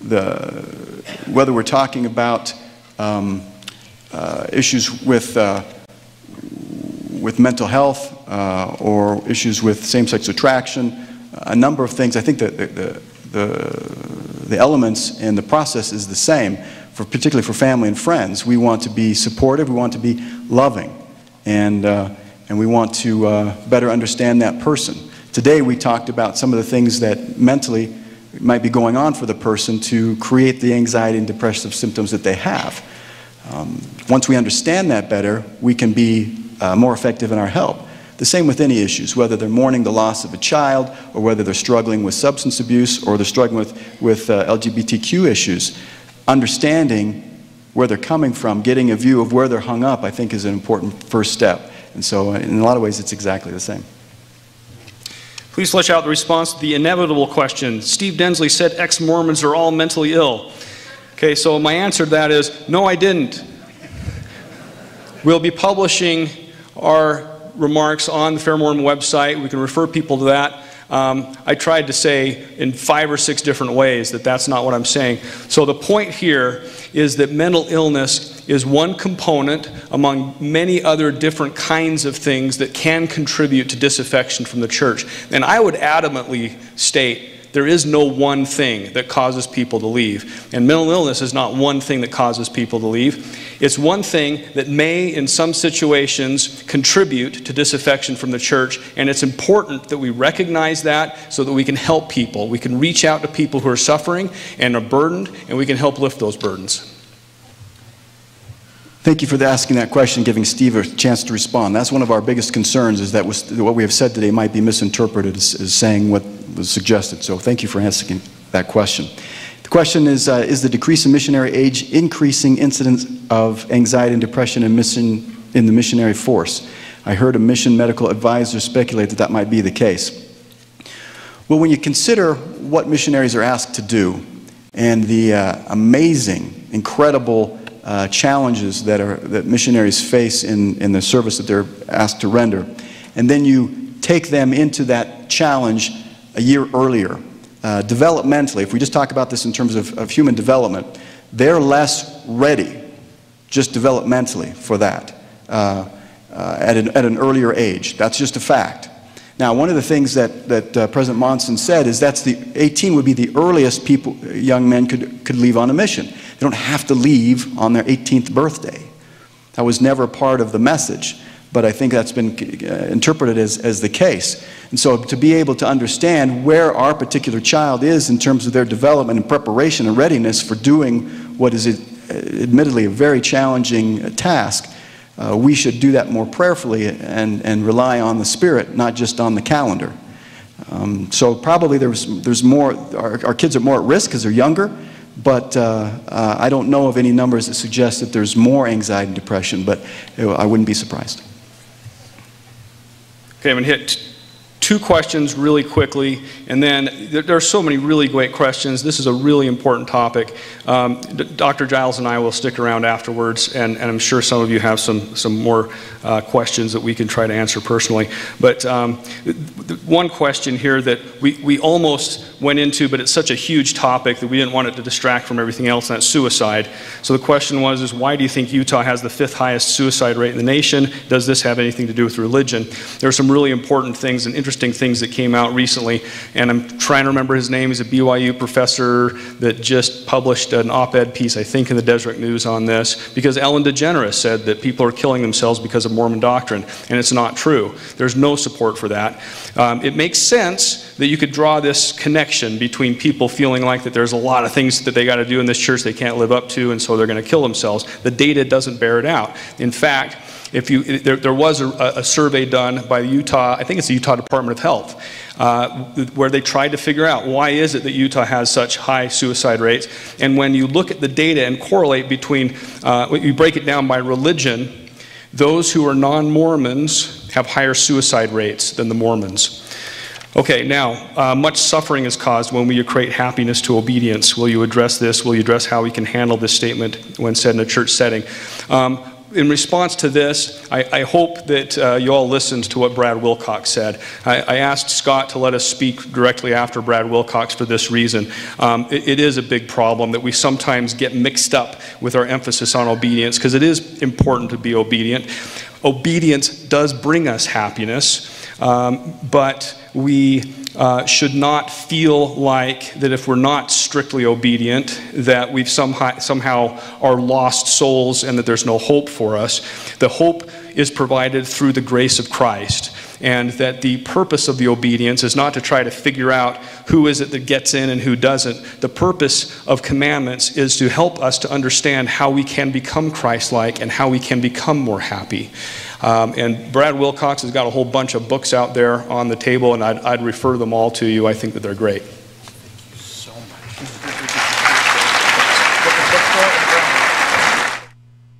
the, whether we're talking about um, uh, issues with, uh, with mental health uh, or issues with same sex attraction, a number of things, I think that the, the, the the elements and the process is the same, for, particularly for family and friends. We want to be supportive, we want to be loving, and, uh, and we want to uh, better understand that person. Today we talked about some of the things that mentally might be going on for the person to create the anxiety and depressive symptoms that they have. Um, once we understand that better, we can be uh, more effective in our help. The same with any issues, whether they're mourning the loss of a child, or whether they're struggling with substance abuse, or they're struggling with, with uh, LGBTQ issues. Understanding where they're coming from, getting a view of where they're hung up, I think is an important first step. And so, uh, in a lot of ways, it's exactly the same. Please flesh out the response to the inevitable question. Steve Densley said ex Mormons are all mentally ill. Okay, so my answer to that is no, I didn't. We'll be publishing our remarks on the Fair Mormon website. We can refer people to that. Um, I tried to say in five or six different ways that that's not what I'm saying. So the point here is that mental illness is one component among many other different kinds of things that can contribute to disaffection from the church. And I would adamantly state there is no one thing that causes people to leave. And mental illness is not one thing that causes people to leave. It's one thing that may, in some situations, contribute to disaffection from the church. And it's important that we recognize that so that we can help people. We can reach out to people who are suffering and are burdened, and we can help lift those burdens. Thank you for asking that question, giving Steve a chance to respond. That's one of our biggest concerns is that what we have said today might be misinterpreted as, saying what was suggested. So thank you for asking that question. The question is, uh, is the decrease in missionary age increasing incidence of anxiety and depression in, mission, in the missionary force? I heard a mission medical advisor speculate that that might be the case. Well, when you consider what missionaries are asked to do and the uh, amazing, incredible uh, challenges that, are, that missionaries face in, in the service that they're asked to render, and then you take them into that challenge a year earlier. Uh, developmentally, if we just talk about this in terms of, of human development, they're less ready, just developmentally, for that uh, uh, at, an, at an earlier age. That's just a fact. Now, one of the things that, that uh, President Monson said is that's the 18 would be the earliest people, young men could, could leave on a mission. They don't have to leave on their 18th birthday. That was never part of the message but I think that's been uh, interpreted as, as the case. And so to be able to understand where our particular child is in terms of their development and preparation and readiness for doing what is uh, admittedly a very challenging uh, task, uh, we should do that more prayerfully and, and rely on the Spirit, not just on the calendar. Um, so probably there's, there's more, our, our kids are more at risk because they're younger, but uh, uh, I don't know of any numbers that suggest that there's more anxiety and depression, but I wouldn't be surprised. Okay, I'm going to hit two questions really quickly, and then there, are so many really great questions. This is a really important topic. Um, Dr. Giles and I will stick around afterwards, and, and I'm sure some of you have some, some more uh, questions that we can try to answer personally. But um, one question here that we, we almost went into, but it's such a huge topic that we didn't want it to distract from everything else, and that's suicide. So the question was, is why do you think Utah has the fifth highest suicide rate in the nation? Does this have anything to do with religion? There are some really important things and interesting interesting things that came out recently. And I'm trying to remember his name. He's a BYU professor that just published an op ed piece, I think, in the Deseret News on this, because Ellen DeGeneres said that people are killing themselves because of Mormon doctrine. And it's not true. There's no support for that. Um, it makes sense that you could draw this connection between people feeling like that there's a lot of things that they got to do in this church they can't live up to, and so they're going to kill themselves. The data doesn't bear it out. In fact, if you, there, there was a, a, survey done by the Utah, I think it's the Utah Department of Health, uh, where they tried to figure out why is it that Utah has such high suicide rates. And when you look at the data and correlate between, uh, you break it down by religion, those who are non-Mormons have higher suicide rates than the Mormons. Okay, now, uh, much suffering is caused when we equate happiness to obedience. Will you address this? Will you address how we can handle this statement when said in a church setting? Um, in response to this, I, I hope that uh, you all listened to what Brad Wilcox said. I, I, asked Scott to let us speak directly after Brad Wilcox for this reason. Um, it, it is a big problem that we sometimes get mixed up with our emphasis on obedience because it is important to be obedient. Obedience does bring us happiness, um, but we uh, should not feel like that if we're not strictly obedient, that we've somehow, somehow are lost souls and that there's no hope for us. The hope is provided through the grace of Christ. and that the purpose of the obedience is not to try to figure out who is it that gets in and who doesn't. The purpose of commandments is to help us to understand how we can become Christ like and how we can become more happy. Um, and Brad Wilcox has got a whole bunch of books out there on the table, and I'd, I'd refer them all to you. I think that they're great.